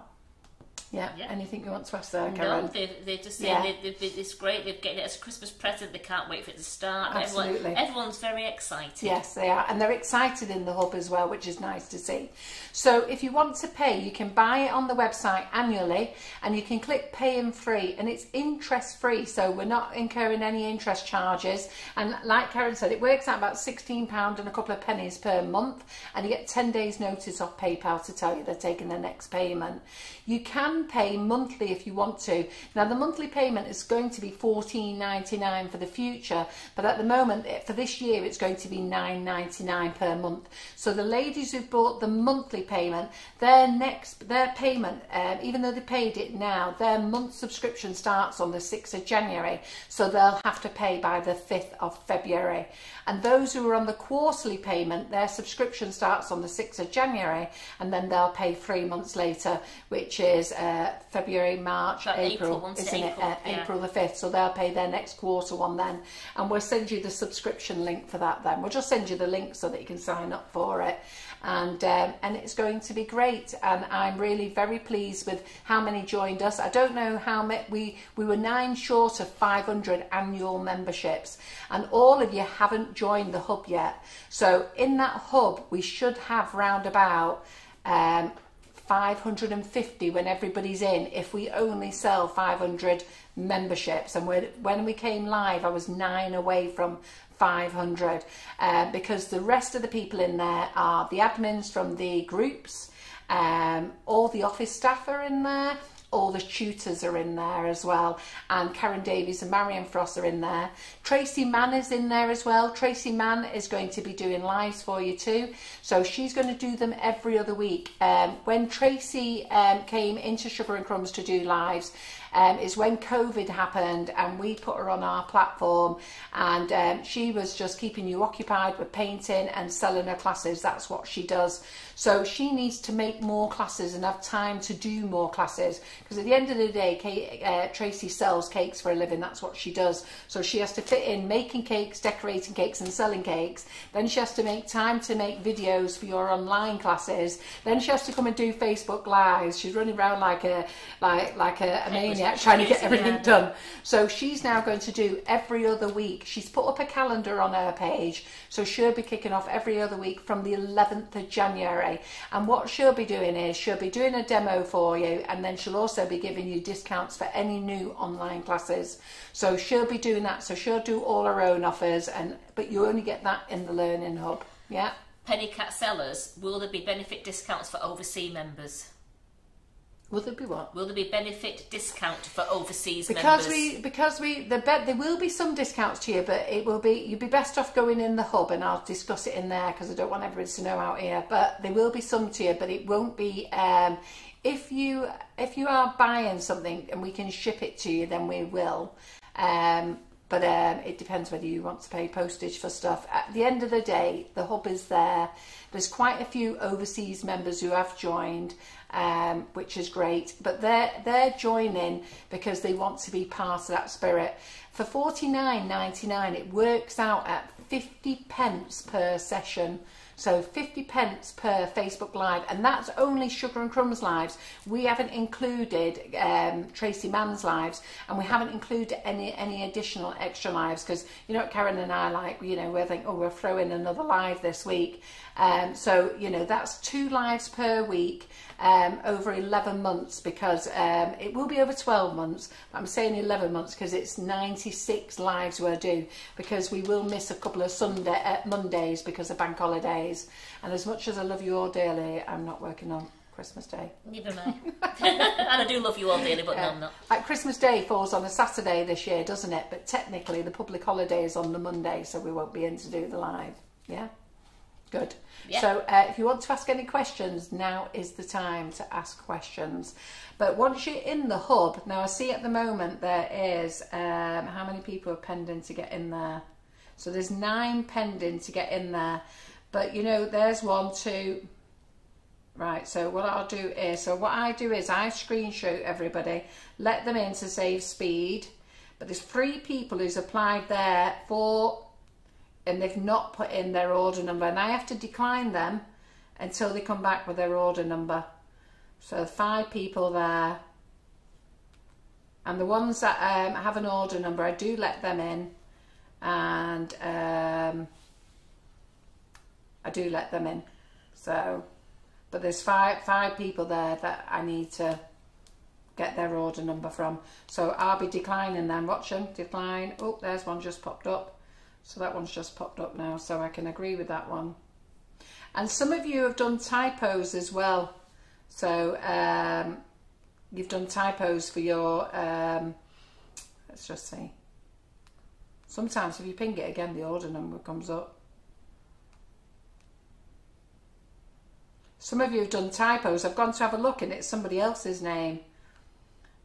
Yeah. Yeah. Anything you want to ask there, No, Karen? they, they're just saying Yeah. they, they, they, it's great. They're getting it as a Christmas present. They can't wait for it to start. Absolutely. Everyone, everyone's very excited. Yes, they are, and they're excited in the hub as well, which is nice to see. So, if you want to pay, you can buy it on the website annually, and you can click Pay and Free, and it's interest free, so we're not incurring any interest charges. And like Karen said, it works out about sixteen pound and a couple of pennies per month, and you get ten days notice off PayPal to tell you they're taking their next payment. You can pay monthly if you want to. Now, the monthly payment is going to be fourteen ninety nine for the future, but at the moment, for this year, it's going to be nine ninety nine per month. So the ladies who've bought the monthly payment, their next their payment, um, even though they paid it now, their month subscription starts on the sixth of January, so they'll have to pay by the fifth of February. And those who are on the quarterly payment, their subscription starts on the 6th of January and then they'll pay three months later, which is uh, February, March, About April, April, isn't April, it? Uh, yeah. April the 5th. So they'll pay their next quarter one then. And we'll send you the subscription link for that then. We'll just send you the link so that you can sign up for it. And, um, and it's going to be great. And I'm really very pleased with how many joined us. I don't know how many, we, we were nine short of 500 annual memberships. And all of you haven't joined the hub yet. So in that hub, we should have round about um, 550 when everybody's in if we only sell 500 memberships and when we came live I was nine away from 500 uh, because the rest of the people in there are the admins from the groups um, all the office staff are in there all the tutors are in there as well and Karen Davies and Marion Frost are in there. Tracy Mann is in there as well. Tracy Mann is going to be doing lives for you too. So she's going to do them every other week. Um, when Tracy um, came into Sugar and Crumbs to do lives um, is when COVID happened and we put her on our platform and um, she was just keeping you occupied with painting and selling her classes. That's what she does. So she needs to make more classes and have time to do more classes because at the end of the day, Kate, uh, Tracy sells cakes for a living. That's what she does. So she has to fit in making cakes, decorating cakes, and selling cakes. Then she has to make time to make videos for your online classes. Then she has to come and do Facebook lives. She's running around like a like like a, a maniac trying to get everything Yeah. done. So she's now going to do every other week. She's put up a calendar on her page, so she'll be kicking off every other week from the 11th of January. And what she'll be doing is she'll be doing a demo for you, and then she'll also be giving you discounts for any new online classes. So she'll be doing that. So she'll do all her own offers, and but you only get that in the Learning Hub. Yeah. Penny Cat sellers, will there be benefit discounts for overseas members? Will there be what? Will there be benefit discount for overseas because members? we because we the bet there will be some discounts to you but it will be you'd be best off going in the hub and I'll discuss it in there because I don't want everybody to know out here but there will be some to you but it won't be um if you if you are buying something and we can ship it to you then we will um but um, it depends whether you want to pay postage for stuff. At the end of the day, the hub is there. There's quite a few overseas members who have joined, um, which is great. But they're they're joining because they want to be part of that spirit. For forty nine ninety nine, it works out at fifty pence per session. So 50 pence per Facebook Live, and that's only Sugar and Crumbs lives. We haven't included um, Tracy Mann's lives, and we haven't included any any additional extra lives because you know Karen and I like. You know, we're thinking, oh, we're throwing another live this week. Um, so you know, that's two lives per week um, over 11 months because um, it will be over 12 months. I'm saying 11 months because it's 96 lives we're due because we will miss a couple of Sunday uh, Mondays because of bank holidays. And as much as I love you all dearly, I'm not working on Christmas Day. Neither am I. and I do love you all dearly, but no, I'm not. Like Christmas Day falls on a Saturday this year, doesn't it? But technically, the public holiday is on the Monday, so we won't be in to do the live. Yeah, good. Yeah. So, uh, if you want to ask any questions, now is the time to ask questions. But once you're in the hub, now I see at the moment there is um, how many people are pending to get in there. So there's nine pending to get in there. But you know, there's one, two, Right, so what I'll do is, so what I do is I screenshot everybody, let them in to save speed, but there's three people who's applied there for, and they've not put in their order number, and I have to decline them until they come back with their order number. So five people there, and the ones that um, have an order number, I do let them in, and um, I do let them in. So, but there's five five people there that I need to get their order number from. So I'll be declining them. Watch them decline. Oh, there's one just popped up. So that one's just popped up now. So I can agree with that one. And some of you have done typos as well. So um, you've done typos for your. Um, let's just see. Sometimes if you ping it again, the order number comes up. Some of you have done typos. I've gone to have a look and it's somebody else's name.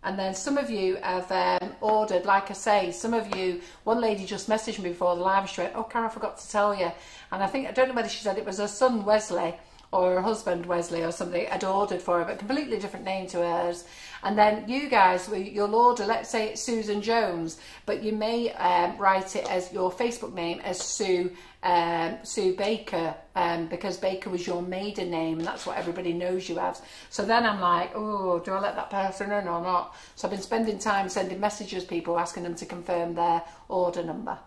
And then some of you have um, ordered, like I say, some of you, one lady just messaged me before the live. She went, Oh, Cara, I forgot to tell you. And I think, I don't know whether she said it was her son Wesley or her husband Wesley or something had ordered for her, but completely different name to hers. And then you guys, you'll order, let's say it's Susan Jones, but you may um, write it as your Facebook name as Sue um, Sue Baker um, because Baker was your maiden name and that's what everybody knows you as. So then I'm like, oh, do I let that person in or not? So I've been spending time sending messages people asking them to confirm their order number.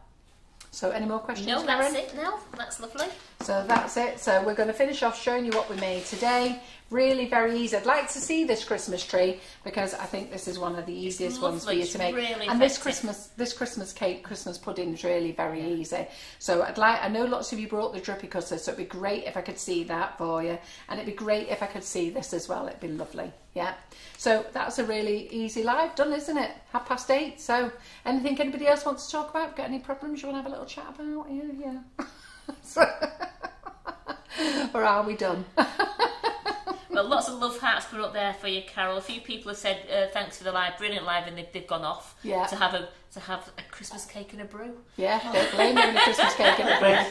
So any more questions, No, Karen? that's it now. That's lovely. So that's it. So we're going to finish off showing you what we made today. Really very easy. I'd like to see this Christmas tree because I think this is one of the easiest ones for you to make. really and this. Christmas, this Christmas cake, Christmas pudding is really very easy. So I'd like. I know lots of you brought the drippy cutter, so it'd be great if I could see that for you, and it'd be great if I could see this as well. It'd be lovely. Yeah. So that's a really easy live done, isn't it? Half past eight. So anything anybody else wants to talk about? Got any problems you want to have a little chat about? Yeah, yeah. Or are we done? Well, lots of love hearts put up there for you, Carol. A few people have said uh, thanks for the live, brilliant live, and they've, they've gone off Yeah. to have a to have a Christmas cake and a brew. Yeah, don't blame me with a Christmas cake and a bread.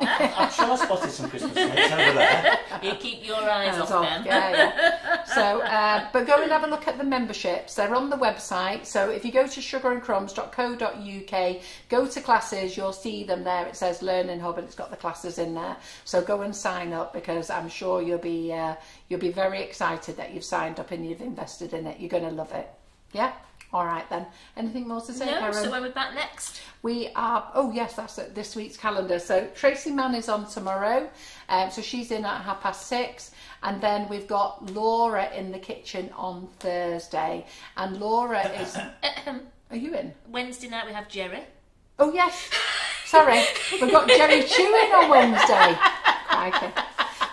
I'm sure I spotted some Christmas cakes over there. You keep your eyes Hands off off, them. Yeah, yeah. So, uh, but go and have a look at the memberships. They're on the website. So if you go to sugarandcrumbs.co.uk, go to classes, you'll see them there. It says Learning Hub, and it's got the classes in there. So go and sign up because I'm sure you'll be uh, you'll be very excited that you've signed up and you've invested in it. You're going to love it. Yeah. All right then. Anything more to say, No, Karen? so when we're back next, We are, oh yes, that's it, this week's calendar. So Tracy Mann is on tomorrow, um, so she's in at half past six. And then we've got Laura in the kitchen on Thursday. And Laura is, are you in? Wednesday night we have Jerry. Oh yes, sorry, we've got Jerry Chewing on Wednesday. Crikey.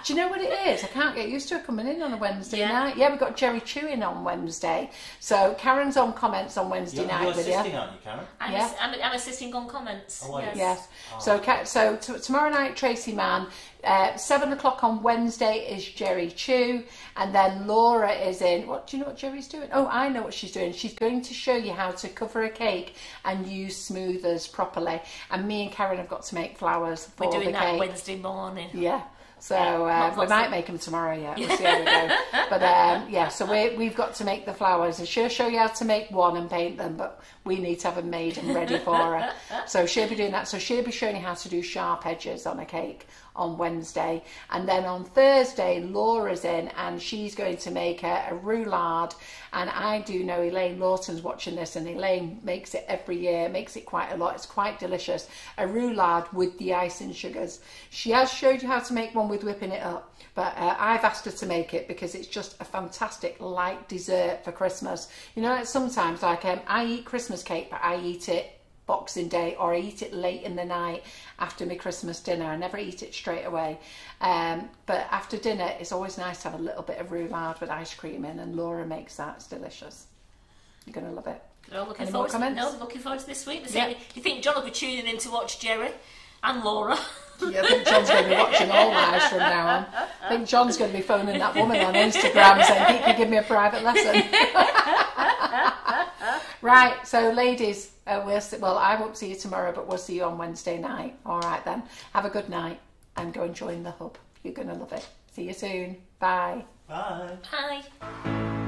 Do you know what it is? I can't get used to it coming in on a Wednesday Yeah. night. Yeah, we've got Jerry Chewing on Wednesday. So Karen's on comments on Wednesday You're, night you're with you. assisting, aren't you, Karen? I'm, Yeah. ass- I'm, I'm assisting on comments. Oh, are you? Yes. So, so t- tomorrow night, Tracy Mann. Uh, seven o'clock on Wednesday is Jerry Chew, and then Laura is in. What do you know? What Jerry's doing? Oh, I know what she's doing. She's going to show you how to cover a cake and use smoothers properly. And me and Karen have got to make flowers for the colour. We're doing that cake. Wednesday morning. Yeah. So Yeah, uh, not we might make them tomorrow yet. We'll see how we go. But um, yeah, so we, we've got to make the flowers. And she'll show you how to make one and paint them, but we need to have them made and ready for her. So she'll be doing that. So she'll be showing you how to do sharp edges on a cake on Wednesday. And then on Thursday, Laura's in and she's going to make a, a roulade. And I do know Elaine Lawton's watching this, and Elaine makes it every year, makes it quite a lot. It's quite delicious. A roulade with the icing sugars. She has showed you how to make one with whipping it up. But uh, I've asked her to make it because it's just a fantastic light dessert for Christmas. You know, sometimes, like um, I eat Christmas cake, but I eat it Boxing Day or I eat it late in the night after my Christmas dinner. I never eat it straight away. Um, but after dinner, it's always nice to have a little bit of roulade with ice cream in, and Laura makes that. It's delicious. You're going to love it. They're all looking Any more forward to, no, looking forward to this week. Yeah. you think John will be tuning in to watch Jerry and Laura? Yeah, I think John's going to be watching all lives from now on. I think John's going to be phoning that woman on Instagram saying, he "Can you give me a private lesson?" right. So, ladies, uh, we'll see, well, I won't see you tomorrow, but we'll see you on Wednesday night. All right then. Have a good night and go and join the hub. You're going to love it. See you soon. Bye. Bye. Hi.